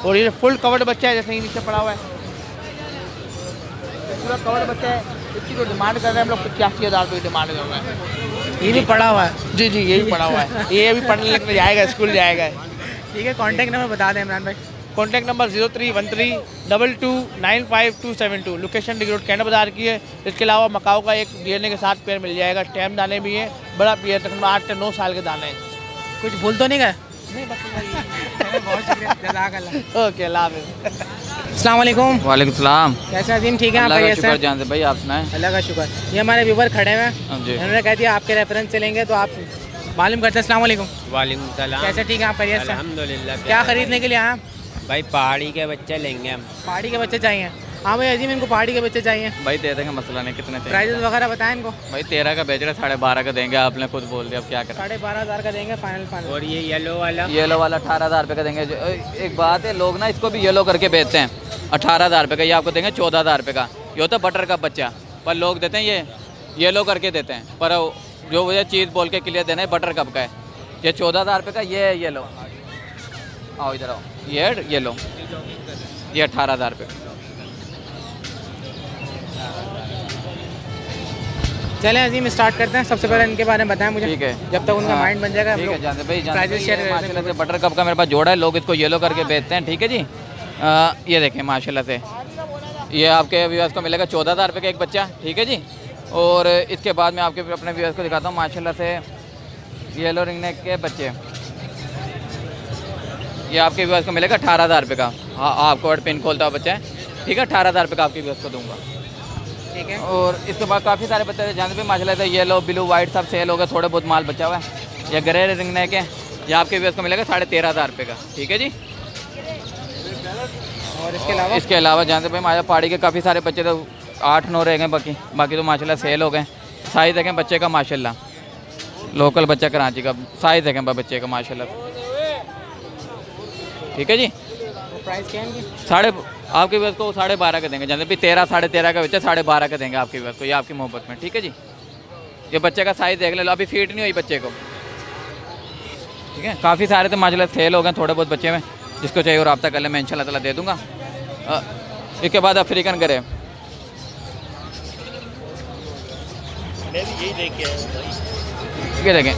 Speaker 21: और ये फुल कवर्ड बच्चा है जैसे ये नीचे पड़ा हुआ है। पूरा कवर्ड बच्चा है। इसकी जो डिमांड कर रहे हैं हम लोग? पचासी हज़ार रुपये डिमांड कर रहे हैं।
Speaker 2: ये भी पड़ा हुआ है।
Speaker 21: जी जी ये भी पड़ा हुआ है। ये अभी पढ़ने लिखने जाएगा स्कूल जाएगा।
Speaker 2: ठीक है कॉन्टैक्ट नंबर बता दें इमरान भाई।
Speaker 21: Contact number zero three one three double two nine five two seven two location डिग्रोड कैंड बाज़ार की है। इसके अलावा मकाओ का एक डीएनए के साथ पेड़ मिल जाएगा। टैम दाने भी हैं। बड़ा पेयर तकरीबन आठ से नौ साल के दाने हैं।
Speaker 2: कुछ भूल तो नहीं गए?
Speaker 21: ओके
Speaker 2: वालेकुम
Speaker 22: वालेकुम सलाम।
Speaker 2: कैसे अजीम ठीक है? आप
Speaker 22: अल्लाह का
Speaker 2: खैरियत
Speaker 22: शुक्र जान से भाई आप सुनाएँ?
Speaker 2: अल्लाह का शुक्र। ये हमारे व्यूवर खड़े हैं।
Speaker 22: हाँ
Speaker 2: उन्होंने कह दिया आपके रेफरेंस से लेंगे तो आप मालूम करते हैं। अस्सलाम वालेकुम
Speaker 23: वालेकुम सलाम।
Speaker 2: कैसे ठीक है? आप खैरियत से क्या खरीदने के लिए आए
Speaker 23: भाई पहाड़ी के बच्चे लेंगे हम।
Speaker 2: पहाड़ी के बच्चे चाहिए। हाँ भाई अजीम इनको पहाड़ी के बच्चे चाहिए।
Speaker 22: भाई दे देंगे मसला नहीं कितने चाहिए?
Speaker 2: प्राइजेस वगैरह बताएँ इनको।
Speaker 22: भाई तेरह का बेच रहे साढ़े बारह का देंगे आपने खुद बोल दिया अब क्या करें?
Speaker 2: साढ़े बारह हज़ार का देंगे फाइनल फाइनल
Speaker 23: और ये येलो वाला?
Speaker 22: येलो वाला अठारह हज़ार रुपये का देंगे। एक बात है लोग ना इसको भी येलो करके बेचते हैं। अठारह हज़ार रुपये का ये आपको देंगे चौदह हज़ार रुपये का। ये होता है बटर का बच्चा पर लोग देते हैं ये येलो करके देते हैं। पर जो मुझे चीज़ बोल के क्लियर देना है बटर कप का है। ये चौदह हज़ार रुपये का ये है येलो आओ इधर आओ ये येलो ये अठारह हज़ार रुपये।
Speaker 2: चलें अजीम स्टार्ट करते हैं। सबसे पहले इनके बारे में बताएँ मुझे
Speaker 22: ठीक है।
Speaker 2: जब तक उनका
Speaker 22: हाँ,
Speaker 2: माइंड बन जाएगा
Speaker 22: ठीक है जानते भाई जानते
Speaker 2: शेयर
Speaker 22: ये माशाल्लाह से बटर कप का मेरे पास जोड़ा है लोग इसको येलो करके बेचते हैं ठीक है जी? आ, ये देखें माशाल्लाह से। ये आपके व्यूअर्स को मिलेगा चौदह हज़ार रुपये का एक बच्चा ठीक है जी? और इसके बाद मैं आपके अपने व्यूअर्स को दिखाता हूँ माशाल्लाह से येलो रिंग नेक के बच्चे। ये आपके व्यूअर्स को मिलेगा अठारह हज़ार रुपये का। हाँ आपको पिन खोलता हुआ बच्चा है ठीक है? अठारह हज़ार रुपये का आपके व्यूअर्स को दूँगा।
Speaker 2: ठीक है।
Speaker 22: और इसके बाद काफ़ी सारे बच्चे थे जहाँ पे माशाल्लाह से येलो ब्लू वाइट सब सेल हो गए थोड़े बहुत माल बचा हुआ है। या ग्रे रिंग नेक है ये आपके व्यूअर्स को मिलेगा साढ़े तेरह हज़ार रुपये का। ठीक है जी?
Speaker 2: और इसके अलावा?
Speaker 22: इसके अलावा जहाँ से भाई हमारे पहाड़ी के काफ़ी सारे बच्चे तो आठ नौ रह गए बाकी बाकी तो माशाल्लाह सेल हो। गए साइज़ देखें बच्चे का माशाल्लाह। लोकल बच्चा कराची का साइज़ देखें बच्चे का माशाल्लाह। ठीक है जी?
Speaker 2: प्राइस क्या है
Speaker 22: साढ़े आपके व्यवस्था को साढ़े बारह का देंगे जैसे भी तेरह साढ़े तेरह का बच्चा साढ़े बारह का देंगे आपकी व्यवस्था को ये आपकी मोहब्बत में ठीक है जी? ये बच्चे का साइज़ देख ले लो अभी फीट नहीं हुई बच्चे को। ठीक है? काफ़ी सारे तो माशाल्लाह सेल हो गए थोड़े बहुत बच्चे में जिसको चाहिए और रब्ता कर ले मैं इंशाल्लाह ताला दे दूँगा। इसके बाद अफ्रीकन करे।
Speaker 11: हूँ
Speaker 22: ये देखें।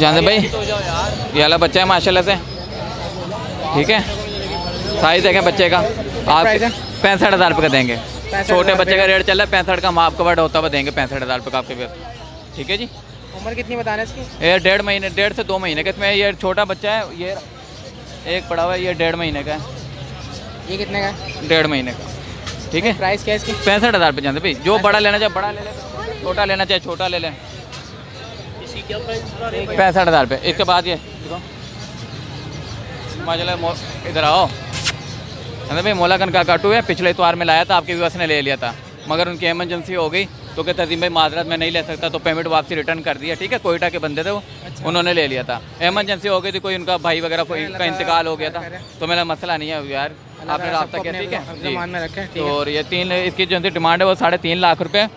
Speaker 22: जानते भाई ये वाला बच्चा है माशाल्लाह से। ठीक है? साइज़ देखें बच्चे का। आप पैंसठ हज़ार रुपये का देंगे। छोटे बच्चे का रेट चल रहा है पैंसठ का माप कवर्ड होता हुआ देंगे पैंसठ हज़ार रुपये का आपके पास। ठीक है जी?
Speaker 2: उम्र कितनी बताना है इसकी?
Speaker 22: ये डेढ़ महीने डेढ़ से दो महीने का। इसमें ये छोटा बच्चा है ये एक पड़ा हुआ है ये डेढ़ महीने का है।
Speaker 2: ये कितने का है?
Speaker 22: डेढ़ महीने का। ठीक है?
Speaker 2: प्राइस क्या है इसकी?
Speaker 22: पैंसठ हज़ार रुपये जानते भाई। जो बड़ा लेना चाहे बड़ा ले लें। छोटा लेना चाहे छोटा ले लें।
Speaker 11: इसकी क्या प्राइस
Speaker 22: पैंसठ हज़ार रुपये इसके बाद ये देखो। माशाल्लाह इधर आओ। अरे भाई मोलाकन का काटू है पिछले इतवार में लाया था आपके व्यवस्था ने ले लिया था। मगर उनकी एमरजेंसी हो गई तो कहते अजीम भाई माजरत में नहीं ले सकता तो पेमेंट वापसी रिटर्न कर दिया ठीक है? कोयटा के बंदे थे वो अच्छा। उन्होंने ले लिया था। एमरजेंसी हो गई थी कोई उनका भाई वगैरह कोई का इंतकाल हो गया था। तो मेरा मसला नहीं है यार आपने रब्ता किया ठीक है? तो। और ये तीन इसकी जो डिमांड है वो साढ़े तीन लाख रुपये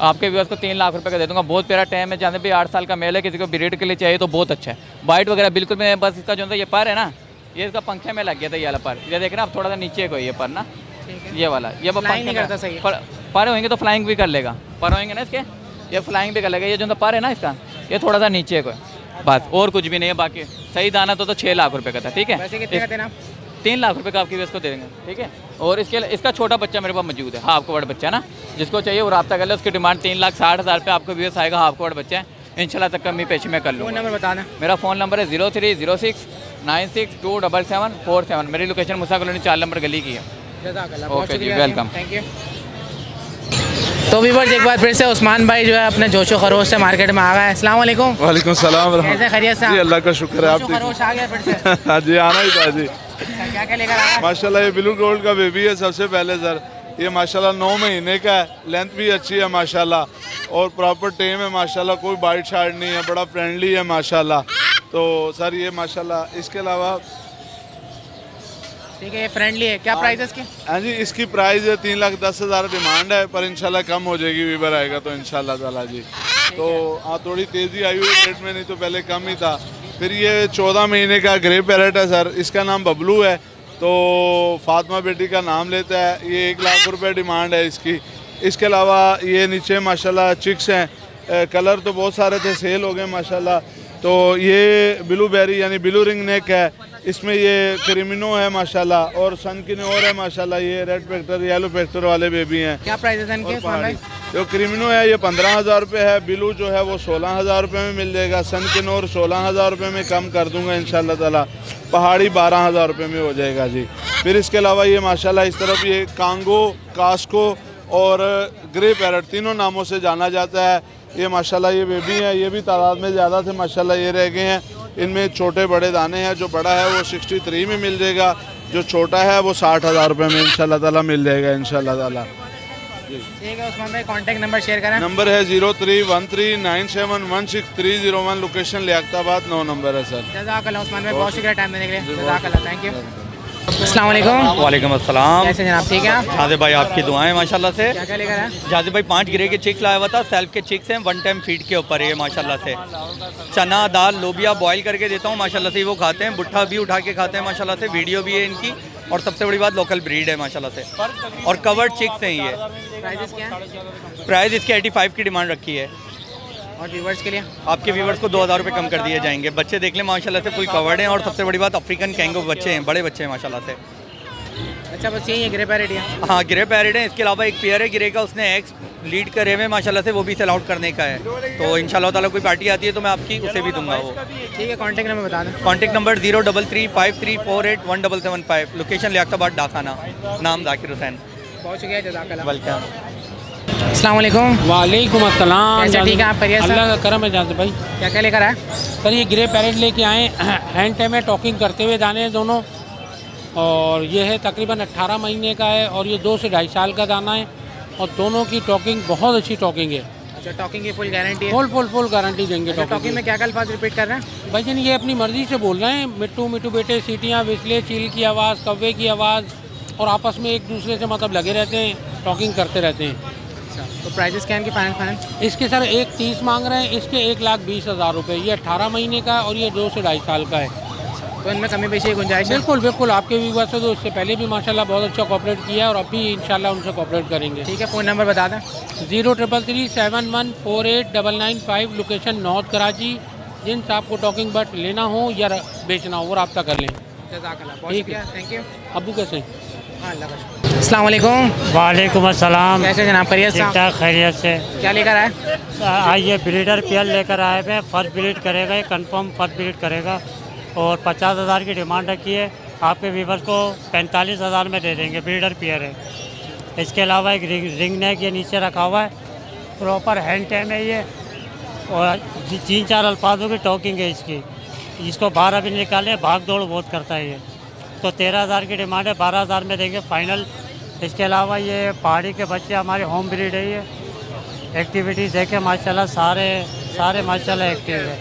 Speaker 22: आपके व्यूअर्स को तीन लाख रुपए का दे दूँगा। बहुत प्यारा टाइम है जहाँ भी आठ साल का मेल है किसी को ब्रीड के लिए चाहिए तो बहुत अच्छा है। वाइट वगैरह बिल्कुल मैं बस इसका जो है ये पर है ना। ये इसका पंखे में लग गया था ये वाला पर। ये देख रहे हैं आप थोड़ा सा नीचे को ये पर ना। ये वाला ये
Speaker 2: नहीं करता सही है।
Speaker 22: पर पर होंगे तो फ्लाइंग भी कर लेगा। पर होंगे ना इसके? ये फ्लाइंग भी कर लेगा। ये जो पर है ना इसका ये थोड़ा सा नीचे को बस और कुछ भी नहीं है बाकी सही दाना तो, तो छः लाख रुपए का था ठीक है? तीन लाख रुपए का आपकी वेस्ट को दे देंगे ठीक है? और इसके इसका छोटा बच्चा मेरे पास मौजूद है हाफ़ कवर्ड बच्चा ना। जिसको चाहिए वो रब्ता कर ले उसकी डिमांड तीन लाख साठ हज़ार रुपये आपको व्यूस आएगा हाफ़ कवर्ड बच्चा है। इंशाल्लाह तक कमी पेशी में कर लूँगा।
Speaker 2: नंबर बता दें।
Speaker 22: मेरा फ़ोन नंबर है zero three zero six nine six two double seven four seven. मेरी लोकेशन मुसा कॉलोनी चार नंबर गली की है। Okay ji welcome
Speaker 2: thank you तो वीवर्स एक बार फिर से उस्मान भाई जो है अपने जोशो खरोश से मार्केट में आ गए अस्सलाम वालेकुम।
Speaker 24: वालेकुम सलाम
Speaker 2: कैसे खैरियत से
Speaker 24: जी अल्लाह का शुक्र है आप
Speaker 2: जोशो खरोश आ गया फिर से। (laughs)
Speaker 24: हाँ जी आना ही था जी।
Speaker 2: क्या क्या लेकर आया
Speaker 24: माशाल्लाह ये ब्लू गोल्ड का बेबी है सबसे पहले सर। ये माशाल्लाह नौ महीने का है लेंथ भी अच्छी है माशाल्लाह। और प्रॉपर टेम है माशाल्लाह कोई बाइट शार्ट नहीं है बड़ा फ्रेंडली है माशाल्लाह। तो सर ये माशाल्लाह इसके अलावा
Speaker 2: ठीक है ये फ्रेंडली है। क्या प्राइस है इसकी?
Speaker 24: हाँ जी इसकी प्राइस है तीन लाख दस हज़ार डिमांड है पर इंशाल्लाह कम हो जाएगी वीवर आएगा तो इंशाल्लाह ताला जी। तो हाँ। थोड़ी तेज़ी आई हुई रेट में नहीं तो पहले कम ही था। फिर ये चौदह महीने का ग्रे पैरेट है सर इसका नाम बबलू है। तो फातिमा बेटी का नाम लेता है ये एक लाख रुपये डिमांड है इसकी। इसके अलावा ये नीचे माशाल्लाह चिक्स हैं। कलर तो बहुत सारे थे सेल हो गए माशाल्लाह। तो ये ब्लू बेरी यानी ब्लू रिंग नेक है। इसमें ये क्रिमिनो है माशाल्लाह। और सन की और है माशाल्लाह। ये रेड पेक्टर येलो पेक्टर वाले बेबी हैं।
Speaker 2: क्या प्राइस है इनके
Speaker 24: और। जो क्रिमिनो है ये पंद्रह हज़ार रुपये है। ब्लू जो है वो सोलह हज़ार रुपये में मिल जाएगा। सन की नोर सोलह हज़ार रुपये में कम कर दूँगा इन ताला। पहाड़ी बारह हज़ार रुपये में हो जाएगा जी। फिर इसके अलावा ये माशाल्लाह इस तरफ़ ये कांगो कास्को और ग्रे पैरट तीनों नामों से जाना जाता है। ये माशाल्लाह ये बेबी हैं ये भी तादाद में ज़्यादा थे माशाल्लाह ये रह गए हैं। इनमें छोटे बड़े दाने हैं जो बड़ा है वो सिक्सटी थ्री में मिल जाएगा जो छोटा है वो साठ हज़ार रुपये में इन ताला मिल जाएगा इन ताला।
Speaker 2: ठीक है उस्मान भाई कॉन्टैक्ट नंबर शेयर करें।
Speaker 24: नंबर है zero three one three nine seven one six three zero one location Liaquatabad नौ नंबर है सर।
Speaker 2: उस्मान भाई बहुत शुक्रिया टाइम देने के लिए। थैंक यू अस्सलाम वालेकुम।
Speaker 25: वालेकुम अस्सलाम।
Speaker 2: कैसे जनाब ठीक है? आप
Speaker 25: जादे भाई आपकी दुआएँ माशाल्लाह से।
Speaker 2: क्या क्या लेकर आए?
Speaker 25: जादे भाई पाँच गिरे के चिक्स लाया हुआ था सेल्फ के चिक्स हैं वन टाइम फ़ीड के ऊपर ये माशाल्लाह से। चना दाल लोबिया बॉईल करके देता हूँ माशाल्लाह से वो खाते हैं बुट्ठा भी उठा के खाते हैं माशाल्लाह से वीडियो भी है इनकी और सबसे बड़ी बात लोकल ब्रीड है माशाल्लाह से। और कवर्ड चिक्स हैं ये। प्राइस इसके एटी फाइव की डिमांड रखी है।
Speaker 2: और व्यूवर्स के लिए?
Speaker 25: आपके व्यूवर्स को दो हज़ार रुपये कम कर दिए जाएँगे। बच्चे देख लें माशाल्लाह से फुल कवर्ड हैं और सबसे बड़ी बात अफ्रीकन कैंगो बच्चे हैं बड़े बच्चे हैं माशाल्लाह से।
Speaker 2: अच्छा बस यही है ग्रे पैरेट है
Speaker 25: हाँ। गिरे पैरेड है इसके अलावा एक पेयर है गिरे का उसने एक्स लीड करे हुए माशाल्लाह से वो भी सेल आउट करने का है। तो इंशाल्लाह ताला कोई पार्टी आती है तो मैं आपकी उसे भी दूँगा वो।
Speaker 2: ठीक है कॉन्टैक्ट नंबर बता दें।
Speaker 25: Contact number zero double three five three four eight one double seven five location Liaquatabad डाखाना नाम जाकिर हुसैन।
Speaker 2: बहुत शुक्रिया जजाकल्ला
Speaker 25: वेलकम
Speaker 2: अस्सलाम वालेकुम।
Speaker 26: अस्सलाम।
Speaker 2: ठीक है आप?
Speaker 26: अल्लाह का करम है जानते भाई।
Speaker 2: क्या क्या लेकर आए?
Speaker 26: सर ये ग्रे पैरेट लेके आए हैंड टाइम है टॉकिंग करते हुए दाने हैं दोनों। और ये है तकरीबन 18 महीने का है और ये दो से ढाई साल का दाना है। और दोनों की टॉकिंग बहुत अच्छी टॉकिंग है।
Speaker 2: अच्छा टॉकिंग की full guarantee
Speaker 26: full full full guarantee देंगे
Speaker 2: अच्छा टॉकिंग में क्या क्या अल्फाज रिपीट कर रहे हैं?
Speaker 26: भाई जान ये अपनी मर्ज़ी से बोल रहे हैं। मिट्टू मिट्टू बेटे सीटियाँ विसले चील की आवाज़ कौवे की आवाज़। और आपस में एक दूसरे से मतलब लगे रहते हैं टॉकिंग करते रहते हैं।
Speaker 2: तो प्राइजेस क्या इनके फाइनल फाइनल
Speaker 26: इसके सर एक तीस मांग रहे हैं इसके एक लाख बीस हज़ार रुपये ये अट्ठारह महीने का और ये दो से ढाई साल का है।
Speaker 2: तो इनमें कमी पेशी गुंजाइश है?
Speaker 26: बिल्कुल बिल्कुल आपके व्यूवर से तो इससे पहले भी माशाल्लाह बहुत अच्छा कॉपरेट किया है और अभी इंशाल्लाह उनसे कॉपरेट करेंगे।
Speaker 2: ठीक है फ़ोन नंबर बता दें।
Speaker 26: Zero triple three seven one four eight double nine five location north Karachi. जिन से आपको टॉकिंग बर्ड लेना हो या बेचना हो वो रब्ता कर लें।
Speaker 2: जजाकल्ला बहुत
Speaker 26: ठीक
Speaker 2: शुक्रिया थैंक यू
Speaker 26: अबू कैसे
Speaker 2: अस्सलाम वालेकुम।
Speaker 27: वालेकुम अस्सलाम।
Speaker 2: कैसे जनाब? खैरियत से?
Speaker 27: ठीक ठाक खैरियत से।
Speaker 2: क्या लेकर आए?
Speaker 27: आइए ब्रीडर पेयर लेकर आए हुए हैं। फ़र्स्ट ब्रीड करेगा ये कंफर्म फ़र्स्ट ब्रीड करेगा। और पचास हज़ार की डिमांड रखी है। आपके व्यूवर्स को पैंतालीस हज़ार में दे देंगे ब्रीडर पेयर है। इसके अलावा एक रिंग, रिंग नेक ये नीचे रखा हुआ है। प्रॉपर हैंड टैम है ये। और तीन चार अल्फाजों की टॉकिंग है इसकी। इसको बाहर अभी निकाले भाग दौड़ बहुत करता है ये। तो तेरह हज़ार की डिमांड है बारह हज़ार में देंगे फाइनल इसके अलावा ये पहाड़ी के बच्चे हमारे होम ब्रीड है ये। एक्टिविटीज़ देखें माशाल्लाह सारे सारे माशाल्लाह एक्टिव है।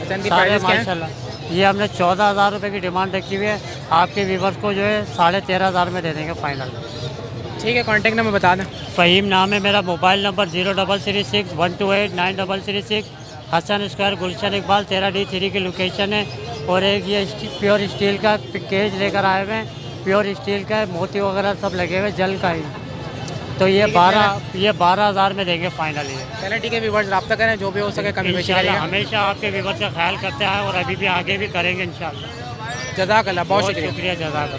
Speaker 2: अच्छा
Speaker 27: सारे माशाल्लाह। ये हमने चौदह हज़ार रुपये की डिमांड रखी हुई है। आपके व्यूवर्स को जो है साढ़े तेरह हज़ार में दे देंगे फाइनल
Speaker 2: ठीक है कॉन्टैक्ट नंबर बता दें।
Speaker 27: फ़हीम नाम है मेरा mobile number zero double three six one two eight nine double three six Hasan square Gulshan Iqbal तेरह डी थ्री की लोकेशन है और एक ये प्योर स्टील का केज लेकर आए हुए हैं। प्योर स्टील का मोती वगैरह सब लगे हुए जल का ही। तो ये बारह ये बारह हज़ार में देंगे फाइनल ये
Speaker 2: चलें ठीक है व्यूवर्स रब्ता करें जो भी हो सके कमी
Speaker 27: हमेशा आपके व्यूवर्स का ख्याल करते हैं और अभी भी आगे भी करेंगे इन
Speaker 2: जजाकल्ला बहुत
Speaker 27: बहुत
Speaker 2: शुक्रिया।
Speaker 27: शुक्रिया जजाक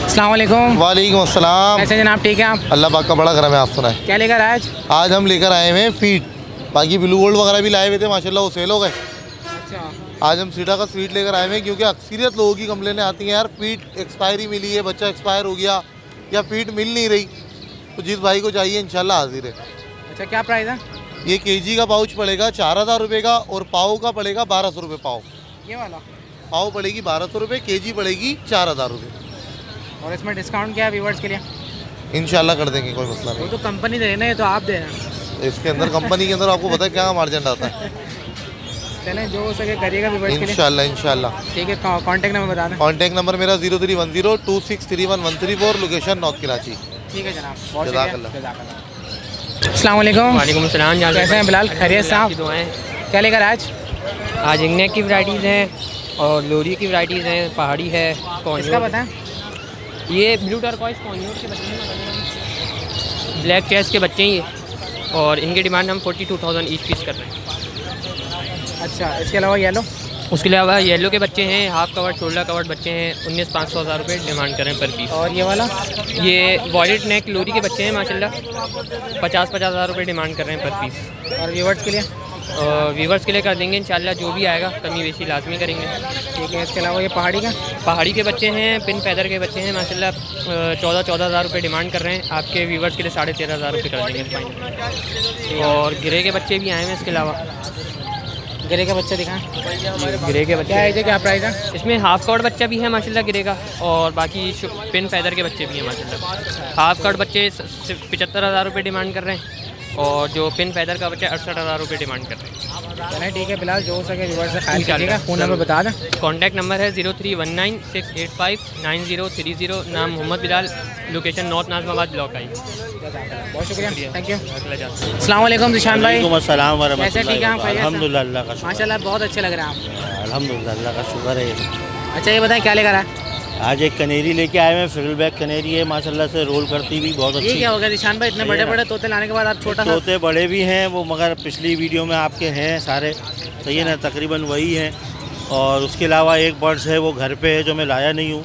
Speaker 2: अस्सलाम वालेकुम।
Speaker 28: वालेकुम अस्सलाम।
Speaker 2: कैसे जनाब ठीक है आप?
Speaker 28: अल्लाह पाक का बड़ा करम है आप सुनाए।
Speaker 2: क्या लेकर आए आज?
Speaker 28: आज हम लेकर आए हुए हैं फ़ीड बाकी ब्लू गोल्ड वगैरह भी लाए हुए थे माशाल्लाह वो सेल हो गए।
Speaker 2: अच्छा।
Speaker 28: आज हम सीटा का स्वीट लेकर आए हुए हैं क्योंकि अक्सरियत लोगों की कंप्लेनें आती हैं यार फ़ीड एक्सपायरी मिली है बच्चा एक्सपायर हो गया या फ़ीड मिल नहीं रही तो जिस भाई को चाहिए इनशाला हाजिर है।
Speaker 2: अच्छा क्या प्राइस है?
Speaker 28: ये केजी का पाउच पड़ेगा चार हज़ार रुपये का और पाव का पड़ेगा बारह सौ रुपये पाव।
Speaker 2: ये वाला?
Speaker 28: पाव पड़ेगी बारह सौ रुपये के जी पड़ेगी चार हज़ार रुपये
Speaker 2: और इसमें डिस्काउंट क्या है व्यूवर्स के लिए?
Speaker 28: इंशाल्लाह कर देंगे कोई मसला नहीं।
Speaker 2: तो कंपनी दे रही है ना ये तो आप दे रहे हैं।
Speaker 28: इसके अंदर कंपनी के अंदर आपको पता है क्या मार्जिन आता है।
Speaker 2: चलें जो हो सके करिएगा
Speaker 28: इंशाल्लाह
Speaker 2: ठीक है कॉन्टैक्ट नंबर बता दें।
Speaker 28: कॉन्टैक्ट नंबर मेरा zero three one zero two six three one one three four location north Karachi
Speaker 2: ठीक है जनाब अस्सलाम वालेकुम
Speaker 29: वालेकुम सलाम जान
Speaker 2: कैसे हैं बिलाल? खैरियत से
Speaker 29: दुआएँ।
Speaker 2: क्या लेकर आज?
Speaker 29: आज इंगनेक की वैराइटीज़ हैं और लोरी की वैराइटीज़ हैं पहाड़ी है कौन
Speaker 2: इसका बताएँ?
Speaker 29: ये ब्लू टर्कॉइस कॉन्योर के बच्चे ब्लैक चेस के बच्चे हैं ये। और इनके डिमांड हम forty two thousand each piece कर रहे हैं।
Speaker 2: अच्छा इसके अलावा येलो
Speaker 29: उसके अलावा येलो के बच्चे हैं हाफ़ कवर्ड शोल्डर कवर्ड बच्चे हैं उन्नीस पाँच सौ हज़ार रुपये डिमांड करें पर पीस
Speaker 2: और ये वाला?
Speaker 29: ये वॉलेट नेक लोरी के बच्चे हैं माशाल्लाह। पचास पचास हज़ार रुपये डिमांड कर रहे हैं पर पीस
Speaker 2: और व्यूवर्स के लिए?
Speaker 29: व्यूवर्स के लिए कर देंगे इंशाल्लाह जो भी आएगा कमी बेशी लाजमी करेंगे।
Speaker 2: ठीक है इसके अलावा ये पहाड़ी का?
Speaker 29: पहाड़ी के बच्चे हैं पिन फैदर के बच्चे हैं माशाल्लाह चौदह चौदह हज़ार रुपये डिमांड कर रहे हैं। आपके व्यूवर्स के लिए साढ़े तेरह हज़ार रुपये कर देंगे फाइनल और गिरे के बच्चे भी आए हैं इसके अलावा।
Speaker 2: गिरे के बच्चे दिखाएँ।
Speaker 29: गिरे के बच्चे।
Speaker 2: क्या है क्या प्राइस है?
Speaker 29: इसमें हाफ़ कवर्ड बच्चा भी है माशाल्लाह गिरे का। और बाकी पिन फैदर के बच्चे भी हैं माशाल्लाह। हाफ़ कवर्ड बच्चे पचहत्तर हज़ार रुपये डिमांड कर रहे हैं। और जो पिन फैदर का बच्चा अड़सठ हज़ार रुपये डिमांड कर रहे हैं।
Speaker 2: चलें ठीक है फ़िलहाल जो हो सके व्यूवर्स से ख्याल कीजिएगा फ़ोन नंबर बता दें।
Speaker 29: कॉन्टैक्ट नंबर है zero three one nine six eight five nine zero three zero नाम Mohammad Bilal location north Nazimabad block I.
Speaker 2: बहुत शुक्रिया थैंक यू
Speaker 29: अस्सलाम
Speaker 2: अस्सलाम वालेकुम जिशान भाई।
Speaker 30: वालेकुम
Speaker 2: कैसे ठीक है आप माशाल्लाह बहुत अच्छे लग रहे हैं आप।
Speaker 30: अल्हम्दुलिल्लाह का शुक्र है
Speaker 2: अच्छा ये बताएँ क्या लेकर आए?
Speaker 30: आज एक कनेरी लेके आए हैं फ्रिल बैक कनेरी है माशाल्लाह से रोल करती भी बहुत अच्छी।
Speaker 2: ये क्या हो गया निशान भाई? इतने बड़े बड़े तोते लाने के बाद आप छोटा
Speaker 30: तोते बड़े भी हैं वो मगर पिछली वीडियो में आपके हैं सारे। सही है ना? तकरीबन वही हैं। और उसके अलावा एक बर्ड्स है वो घर पे है जो मैं लाया नहीं हूँ।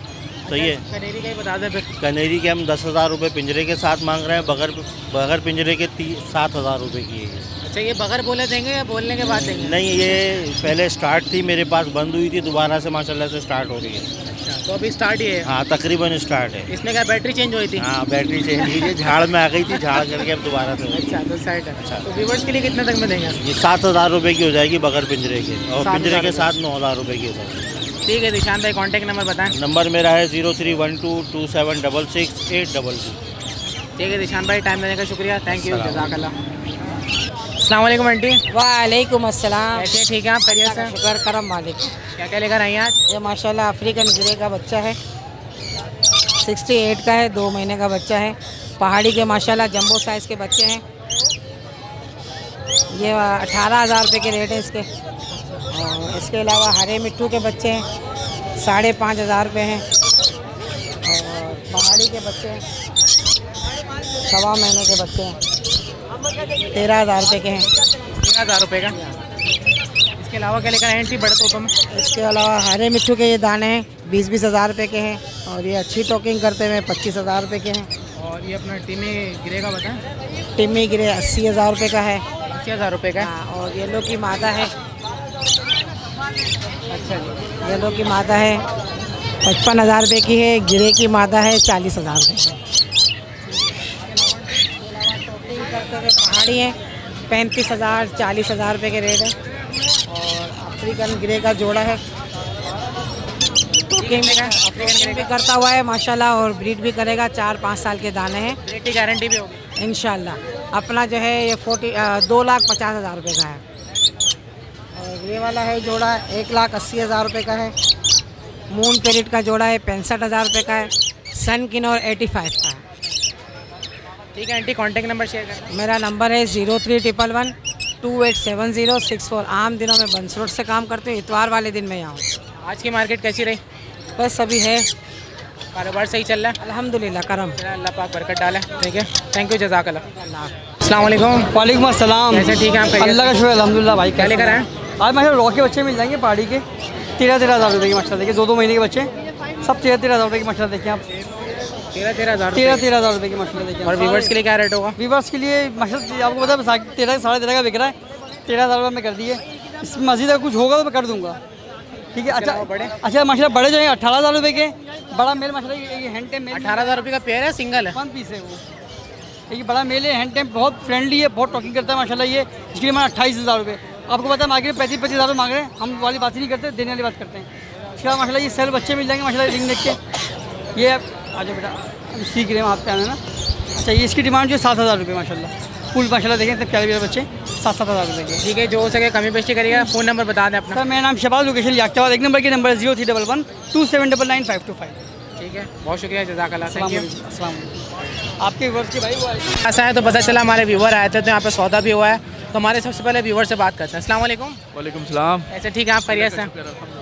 Speaker 30: सही है?
Speaker 2: कनेरी का ही बता दें फिर।
Speaker 30: कनेरी के हम दस हज़ार रुपये पिंजरे के साथ मांग रहे हैं बगैर बगैर पिंजरे के सात हज़ार रुपये की है
Speaker 2: अच्छा ये बगैर बोले देंगे या बोलने के बाद देंगे?
Speaker 30: नहीं ये पहले स्टार्ट थी मेरे पास बंद हुई थी दोबारा से माशाल्लाह से स्टार्ट हो रही है।
Speaker 2: अच्छा तो अभी स्टार्ट ही है।
Speaker 30: हाँ तकरीबन स्टार्ट है।
Speaker 2: इसमें क्या बैटरी चेंज हुई थी।
Speaker 30: हाँ बैटरी चेंज हुई है झाड़ में आ गई थी झाड़ करके अब दोबारा से
Speaker 2: अच्छा तो साइड है। तो व्यूवर्स के लिए कितने तक में देंगे?
Speaker 30: ये सात हज़ार रुपये की हो जाएगी बगैर पिंजरे के। और पिंजरे के। साथ नौ हज़ार रुपये की हो जाएगी।
Speaker 2: ठीक है निशान भाई कॉन्टैक्ट नंबर बताएँ।
Speaker 30: नंबर मेरा है zero three one two two seven double six eight double two.
Speaker 2: ठीक है निशान भाई टाइम देने का शुक्रिया। थैंक यू जजाकल्ला। अस्सलाम वालेकुम आंटी।
Speaker 31: वालेकुम अस्सलाम।
Speaker 2: ठीक है आप? खैरियत से?
Speaker 31: शुक्र करम मालिक।
Speaker 2: क्या क्या लेकर आई आज?
Speaker 31: ये माशाल्लाह अफ्रीकन गिरे का बच्चा है। 68 का है दो महीने का बच्चा है। पहाड़ी के माशाल्लाह जंबो साइज़ के बच्चे हैं। ये अठारह हज़ार रुपये के रेट है इसके। और इसके अलावा हरे मिट्टू के बच्चे हैं साढ़े पाँच हज़ार रुपये हैं। और पहाड़ी के बच्चे हैं सवा महीने के बच्चे हैं। तेरह हज़ार रुपये के हैं।
Speaker 2: तेरह हज़ार रुपये का? इसके अलावा क्या लेकर आए आंटी बड़े तोतों में?
Speaker 31: इसके अलावा हरे मिट्टू के ये दाने हैं बीस बीस हज़ार रुपये के हैं और ये अच्छी टोकिंग करते हुए पच्चीस हज़ार रुपये के हैं।
Speaker 2: और ये अपना टिमी गिरे का बताएँ?
Speaker 31: टिमी गिरे अस्सी हज़ार रुपये का है।
Speaker 2: अस्सी हज़ार रुपये का
Speaker 31: हाँ, और येलो की मादा है।
Speaker 2: अच्छा जी।
Speaker 31: येलो की मादा है पचपन हज़ार रुपये की है गिरे की मादा है चालीस हज़ार रुपये पहाड़ी है पैंतीस हज़ार चालीस हज़ार रुपये के रेट है। अफ्रीकन गिरे का जोड़ा है। भी करता हुआ है माशाल्लाह और ब्रीड भी करेगा चार पाँच साल के दाने हैं।
Speaker 2: की गारंटी भी होगी।
Speaker 31: इनशाला अपना जो है ये फोर्टी दो लाख पचास हज़ार रुपये का है। और ये वाला है जोड़ा एक लाख अस्सी हज़ार रुपये का है। मून पेरिट का जोड़ा है पैंसठ हज़ार रुपये का है। सन किन और एटी फाइव का है।
Speaker 2: ठीक है आंटी कॉन्टैक्ट नंबर शेयर करें
Speaker 31: मेरा नंबर है zero three triple one two eight seven zero six four आम दिनों में बंस रोड से काम करती हूँ इतवार वाले दिन मैं यहाँ।
Speaker 2: आज की मार्केट कैसी रही?
Speaker 31: बस अभी है।
Speaker 2: कारोबार सही चल रहा है?
Speaker 31: अल्हम्दुलिल्लाह करम।
Speaker 2: अल्लाह पाक बरकत डाले। ठीक है। थैंक यू जजाकल्ला अस्सलाम वालेकुम
Speaker 32: वालेकुम अस्सलाम।
Speaker 2: कैसे ठीक है आप
Speaker 32: अल्लाह का शुक्र अल्हम्दुलिल्लाह भाई
Speaker 2: क्या
Speaker 32: कैसे
Speaker 2: लेकर
Speaker 32: हैं?
Speaker 2: आए
Speaker 32: आज माशा रॉ के बच्चे मिल जाएँगे पहाड़ी के। तेरह तेरह हज़ार रुपये की माशा देखिए दो दो महीने के बच्चे। सब तेरह तेरह हज़ार रुपये की माशा देखिए आप।
Speaker 2: तेरह तेरह हज़ार
Speaker 32: तेरह तेरह हज़ार रुपये की माशा देखिए
Speaker 2: और व्यूवर्स के लिए क्या रेट होगा?
Speaker 32: व्यूवर्स के लिए माशा आपको पता है तेरह साढ़े तेरह का बिक रहा है। तेरह हज़ार रुपये में कर दिए। इसमें मजीद अगर कुछ होगा तो मैं कर दूँगा। ठीक है अच्छा अच्छा माशा बड़े जो है अठारह हज़ार रुपये के। बड़ा मेल माशा ये हैंड टेम मेल
Speaker 2: अठारह हज़ार रुपये का पेयर है सिंगल है
Speaker 32: वन पीस है वो। ये बड़ा मेल है हैंड टेम बहुत फ्रेंडली है बहुत टॉकिंग करता है माशाल्लाह ये। इसके लिए मैंने अट्ठाईस हज़ार रुपये आपको पता है मार्केट में पैंतीस पच्चीस हज़ार मांग रहे हैं। हम वाली बात ही नहीं करते देने वाली बात करते हैं। इसके बाद माशाल्लाह ये सेल बच्चे मिल जाएँगे माशाल्लाह रिंग देख के। ये आ जाओ बेटा सीख रहे हैं वहाँ पे आना ना। अच्छा ये इसकी डिमांड जो है सात हज़ार रुपये माशाल्लाह। फुल माशाल्लाह देखें इतने प्यारे प्यारे बच्चे सात सात हज़ार रुपये के
Speaker 2: ठीक है जो हो सके कमी पेशी करिएगा फ़ोन नंबर बता दें अपना।
Speaker 32: सर मेरा नाम शबाज लोकेशन याक्ताबाद एक नंबर के number zero three double one two seven double nine five two five
Speaker 2: ठीक है बहुत शुक्रिया
Speaker 32: अस्सलाम आपके वर्ष के भाई वो
Speaker 2: ऐसा है तो पता चला हमारे व्यूवर आए थे तो यहाँ पे सौदा भी हुआ है। तो हमारे सबसे पहले व्यूवर से बात करते हैं। अस्सलाम वालेकुम।
Speaker 33: वालेकुम सलाम।
Speaker 2: ऐसे ठीक है आप? खैरियत से।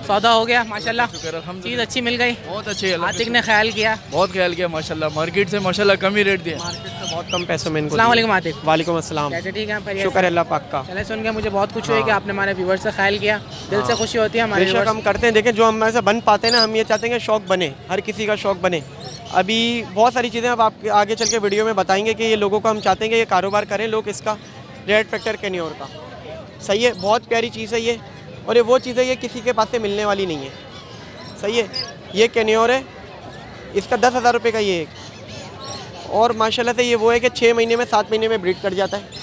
Speaker 2: सौदा हो गया माशाल्लाह। चीज़ अच्छी मिल गई।
Speaker 34: बहुत अच्छी है
Speaker 2: आतिक ने ख्याल किया।
Speaker 34: बहुत ख्याल किया माशाल्लाह। मार्केट से माशाल्लाह कम ही रेट दिया।
Speaker 35: बहुत कम पैसों में इनको
Speaker 2: अस्सलाम वालेकुम आतिक।
Speaker 35: वालेकुम अस्सलाम।
Speaker 2: कैसे ठीक है? आप
Speaker 35: शुक्र है अल्लाह पाक का।
Speaker 2: चले सुन के मुझे बहुत खुशी हुई कि
Speaker 35: हाँ।
Speaker 2: आपने हमारे व्यूवर से ख्याल किया। दिल से
Speaker 35: हाँ।
Speaker 2: खुशी होती है हमारे
Speaker 35: हम करते हैं। देखें जो हमारे से बन पाते हैं ना हम ये चाहते हैं कि शौक बने हर किसी का शौक बने। अभी बहुत सारी चीज़ें अब आप आगे चल के वीडियो में बताएँगे कि ये लोगों को हम चाहते हैं कि ये कारोबार करें लोग इसका रेड फैक्टर कैन्योर का। सही है बहुत प्यारी चीज़ है ये और ये वो चीज़ है ये किसी के पास से मिलने वाली नहीं है। सही है ये कैन्योर है इसका दस हज़ार रुपये का ये एक। और माशाल्लाह से ये वो है कि छः महीने में सात महीने में ब्रीड कर जाता है।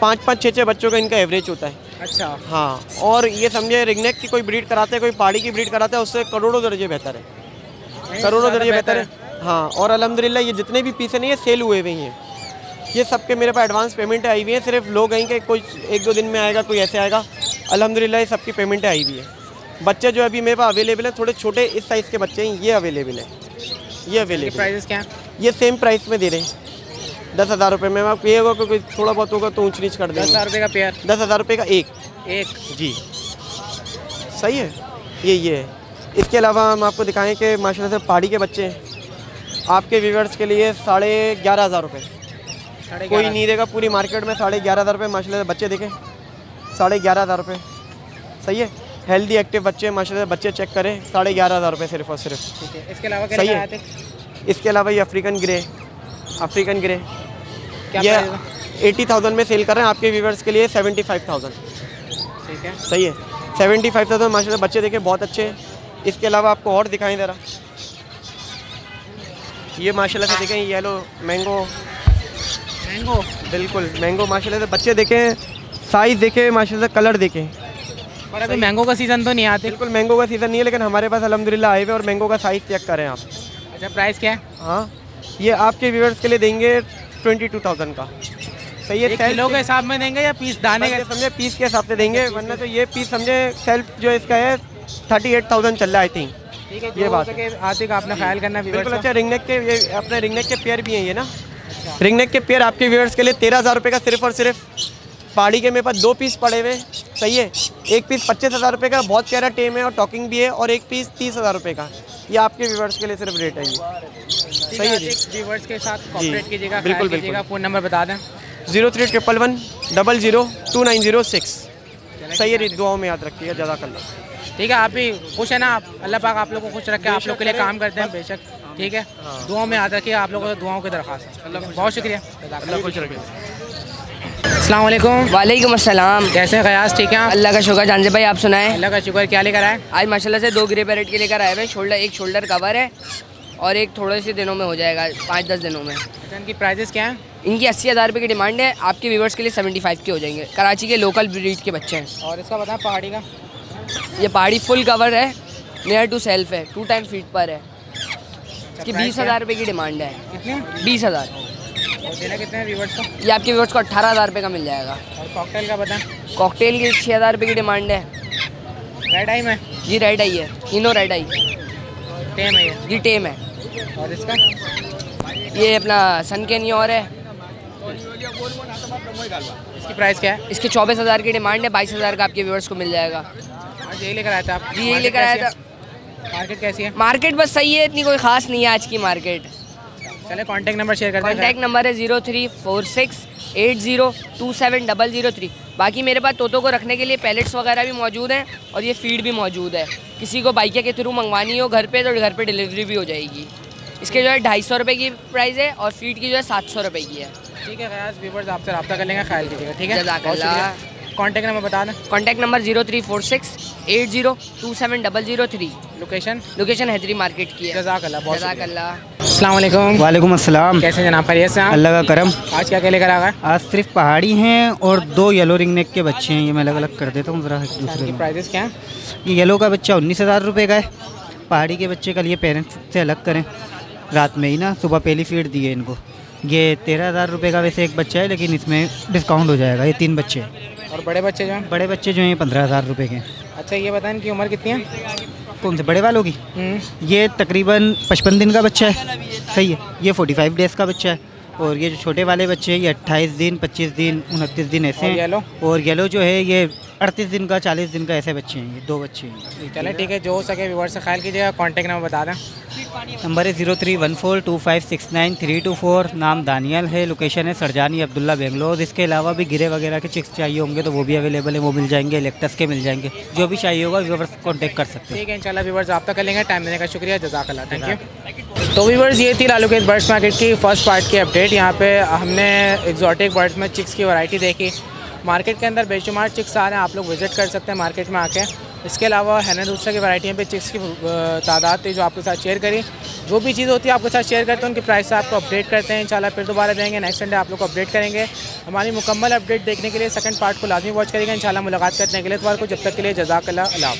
Speaker 35: पाँच पाँच छः छः बच्चों का इनका एवरेज होता है।
Speaker 2: अच्छा।
Speaker 35: हाँ और ये समझे रिगनेक की कोई ब्रीड कराते हैं कोई पहाड़ी की ब्रीड कराता है उससे करोड़ों दर्जे बेहतर है। करोड़ों दर्जे
Speaker 2: बेहतर
Speaker 35: है। हाँ। और अलहमदिल्ला ये जितने भी पीस नहीं ये सेल हुए हुए हैं। ये सब के मेरे पास एडवांस पेमेंट आई हुई है सिर्फ़ लोग हैं कि कोई एक दो दिन में आएगा कोई ऐसे आएगा। अल्हम्दुलिल्लाह ये सबकी पेमेंट आई हुई है। बच्चे जो अभी मेरे पास अवेलेबल हैं थोड़े छोटे इस साइज़ के बच्चे हैं ये अवेलेबल है। ये अवेलेबल
Speaker 2: प्राइसेस क्या
Speaker 35: ये सेम प्राइस में दे रहे हैं। दस हज़ार रुपये में आपको ये होगा कोई थोड़ा बहुत होगा तो ऊँच नीच कर देंगे।
Speaker 2: दस हज़ार रुपये का पेयर
Speaker 35: दस हज़ार रुपये का एक।
Speaker 2: एक।
Speaker 35: जी। सही है। ये ये है। इसके अलावा हम आपको दिखाएँ कि माशाल्लाह से पहाड़ी के बच्चे हैं। आपके व्यूवर्स के लिए साढ़े ग्यारह हज़ार रुपये कोई नहीं देगा पूरी मार्केट में साढ़े ग्यारह हज़ार रुपये माशा बच्चे देखें। साढ़े ग्यारह हज़ार रुपये सही है? हेल्दी एक्टिव बच्चे माशा बच्चे चेक करें। साढ़े ग्यारह हज़ार रुपये सिर्फ़ और सिर्फ़।
Speaker 2: ठीक है इसके अलावा
Speaker 35: सही है? इसके अलावा ये अफ्रीकन ग्रे अफ्रीकन ग्रे ये एटी थाउज़ेंड में सेल कर रहे हैं आपके व्यूवर्स के लिए सेवेंटी फाइव थाउज़ेंड
Speaker 2: ठीक है।
Speaker 35: सही है? सेवेंटी फाइव थाउज़ेंड माशा बच्चे देखे बहुत अच्छे। हैं इसके अलावा आपको और दिखाएँ ज़रा ये माशाल्लाह से देखें येलो मैंगो
Speaker 2: मैंगो
Speaker 35: बिल्कुल मैंगो माशाल्लाह से बच्चे देखें साइज़ देखें माशाल्लाह से कलर देखें।
Speaker 2: पर अभी मैंगो का सीज़न तो नहीं आते।
Speaker 35: बिल्कुल मैंगो का सीज़न नहीं है लेकिन हमारे पास अलहमदिल्ला आए हुए और मैंगो का साइज़ चेक करें आप।
Speaker 2: अच्छा प्राइस क्या है?
Speaker 35: हाँ ये आपके व्यूवर्स के लिए देंगे ट्वेंटी टू थाउज़ेंड का। सही है
Speaker 2: किलो के हिसाब में देंगे या पीस दाने के?
Speaker 35: समझे पीस के हिसाब से देंगे वरना तो ये पीस समझे सेल्फ जो इसका है थर्टी एट थाउज़ेंड चल रहा है आई थिंक
Speaker 2: ठीक है
Speaker 35: ये
Speaker 2: ये
Speaker 35: बात
Speaker 2: है आतिक आपने ख्याल करना
Speaker 35: बिल्कुल अच्छा रिंगनेक के ये अपने रिंगनेक के पेयर भी हैं ये ना? रिंगनेक के पेयर आपके व्यूअर्स के लिए तेरह हज़ार रुपये का सिर्फ़ और सिर्फ़ पहाड़ी के मेरे पास दो पीस पड़े हुए सही है? एक पीस पच्चीस हज़ार रुपये का बहुत प्यारा टेम है और टॉकिंग भी है और एक पीस तीस हज़ार रुपये का। ये आपके व्यूअर्स के लिए सिर्फ़ रेट है ये। सही है जी।
Speaker 2: व्यूवर्स के साथ कॉपरेट कीजिएगा
Speaker 35: बिल्कुल,
Speaker 2: कीजिएगा फ़ोन नंबर बता दें।
Speaker 35: Zero three triple one double zero two nine zero six. सही है जी दुआओं में याद रखिएगा जजाकल्ला
Speaker 2: ठीक है आप भी खुश है ना? आप अल्लाह पाक आप लोग को खुश रखे आप लोग के लिए काम करते हैं बेशक। ठीक है? दुआओं में याद रखिए आप लोगों को दुआओं की दरख्वास्त बहुत शुक्रिया।
Speaker 35: अल्लाह खुश रखे
Speaker 2: अस्सलाम वालेकुम।
Speaker 36: वालेकुम अस्सलाम।
Speaker 2: कैसे हैं गयास ठीक है
Speaker 36: अल्लाह का शुक्र जानजे भाई आप सुनाएँ।
Speaker 2: अल्लाह का शुक्र क्या लेकर आए?
Speaker 36: आज माशाल्लाह से दो ग्रे पैरेट के लेकर आए हुए शोल्डर एक शोल्डर कवर है और एक थोड़े से दिनों में हो जाएगा पाँच दस दिनों में।
Speaker 2: अच्छा इनकी प्राइजेस क्या हैं?
Speaker 36: इनकी अस्सी हज़ार रुपये की डिमांड है। आपके व्यूवर्स के लिए सेवेंटी फाइव के हो जाएँगे। कराची के लोकल ब्रीड के बच्चे हैं।
Speaker 2: और इसका बताएँ पहाड़ी का?
Speaker 36: ये पहाड़ी फुल कवर है। नियर टू सेल्फ है। टू टाइम फीट पर है। इसकी बीस हज़ार रुपये की डिमांड है।
Speaker 2: कितने?
Speaker 36: बीस हज़ार।
Speaker 2: और देना कितने हैं व्यूवर्स को?
Speaker 36: ये आपके व्यूवर्स को अट्ठारह हज़ार रुपये का मिल जाएगा।
Speaker 2: और कॉकटेल का बताएँ।
Speaker 36: कॉकटेल की छः हज़ार रुपये की डिमांड है।
Speaker 2: रेड आई में?
Speaker 36: जी रेड आई है। इनो रेड आई
Speaker 2: टेम है
Speaker 36: जी टेम है।
Speaker 2: और इसका?
Speaker 36: ये अपना सन के और है।
Speaker 2: इसकी प्राइस क्या है?
Speaker 36: इसके चौबीस हज़ार की डिमांड है। बाईस हज़ार का आपके व्यूवर्स को मिल जाएगा।
Speaker 2: यही लेकर आया था आप?
Speaker 36: जी यही लेकर आया था।
Speaker 2: मार्केट कैसी है?
Speaker 36: मार्केट बस सही है इतनी कोई खास नहीं है आज की मार्केट।
Speaker 2: चले कांटेक्ट नंबर शेयर करते हैं
Speaker 36: कॉन्टैक्ट नंबर है zero three four six eight zero two seven double zero three बाकी मेरे पास तोतों को रखने के लिए पैलेट्स वगैरह भी मौजूद हैं और ये फ़ीड भी मौजूद है। किसी को बाइक के थ्रू मंगवानी हो घर पे तो घर पे डिलीवरी भी हो जाएगी। इसके जो है ढाई सौ रुपये की प्राइस है और फ़ीड की जो है सात सौ रुपये की है।
Speaker 2: ठीक है व्यूवर्स आपसे रब्ता कर लेंगे ख्याल कीजिएगा ठीक है? कांटेक्ट नंबर बता दें
Speaker 36: contact number zero three four six eight zero two seven double zero three
Speaker 2: location
Speaker 36: location Haidery market की है।
Speaker 2: शुक्रिया।
Speaker 36: जज़ाकल्लाह
Speaker 2: अस्सलाम वालेकुम
Speaker 28: वालेकुम अस्सलाम।
Speaker 2: कैसे जनाब खैरियत से
Speaker 28: अल्लाह का करम।
Speaker 2: आज क्या क्या लेकर आ गए?
Speaker 28: आज सिर्फ़ पहाड़ी हैं और दो येलो रिंग नेक के बच्चे हैं। ये मैं अलग अलग कर देता हूँ ज़रा एक दूसरे
Speaker 2: प्राइजेस क्या हैं?
Speaker 28: ये येलो का बच्चा उन्नीस हज़ार रुपये का है। पहाड़ी के बच्चे का लिए पेरेंट्स से अलग करें। रात में ही ना सुबह पहली फ़ीड दी है इनको। ये तेरह हज़ार रुपये का वैसे एक बच्चा है लेकिन इसमें डिस्काउंट हो जाएगा। ये तीन बच्चे हैं।
Speaker 2: और बड़े बच्चे जो हैं?
Speaker 28: बड़े बच्चे जो हैं पंद्रह हज़ार रुपये के।
Speaker 2: अच्छा ये बताएँ कि उम्र कितनी है?
Speaker 28: कौन से बड़े वालों की?
Speaker 2: हम्म।
Speaker 28: ये तकरीबन पचपन दिन का बच्चा है। सही है। ये फोर्टी फाइव डेज़ का बच्चा है। और ये जो छोटे वाले बच्चे हैं ये अट्ठाईस दिन पच्चीस दिन उनतीस दिन ऐसे हैं।
Speaker 2: येलो?
Speaker 28: और येलो जो है ये अड़तीस दिन का चालीस दिन का ऐसे बच्चे हैं ये दो बच्चे हैं
Speaker 2: चलें ठीक है जो हो सके व्यूवर से ख्याल कीजिएगा कॉन्टैक्ट नंबर बता दें।
Speaker 28: नंबर है zero three one four two five six nine three two four नाम दानियल है लोकेशन है सरजानी अब्दुल्ला बेंगलोर। इसके अलावा भी गिरे वगैरह के चिक्स चाहिए होंगे तो वो भी अवेलेबल है वो मिल जाएँगे इलेक्ट्रस के मिल जाएँगे। जो भी चाहिए होगा व्यूवर्स कॉन्टैक्ट कर सकते हैं।
Speaker 2: ठीक है इंशाल्लाह व्यूवर्स आप तक कर लेंगे टाइम देने का शुक्रिया जजाकल्ला थैंक यू तो व्यूवर्स ये थी लालू के बर्ड्स मार्केट की फ़र्स्ट पार्ट की अपडेट यहाँ पे हमने एग्जॉटिक बर्ड्स में चिक्स की वैरायटी देखी। मार्केट के अंदर बेशुमार चिक्स आ रहे हैं, आप लोग विज़िट कर सकते हैं मार्केट में आके। इसके अलावा है ना दूसरा की वैरायटियों पे चिक्स की तादाद थी जो आपके साथ शेयर करी। जो भी चीज़ होती है आपके साथ शेयर करते हैं, उनकी प्राइस आपको अपडेट करते हैं, इंशाल्लाह फिर दोबारा देंगे नेक्स्ट संडे आप लोग को अपडेट करेंगे। हमारी मुकम्मल अपडेट देखने के लिए सेकंड पार्ट को लाजमी वॉच करेंगे, इंशाल्लाह मुलाकात करने के लिए तो को, जब तक के लिए जजाकल्ला अल्लाह।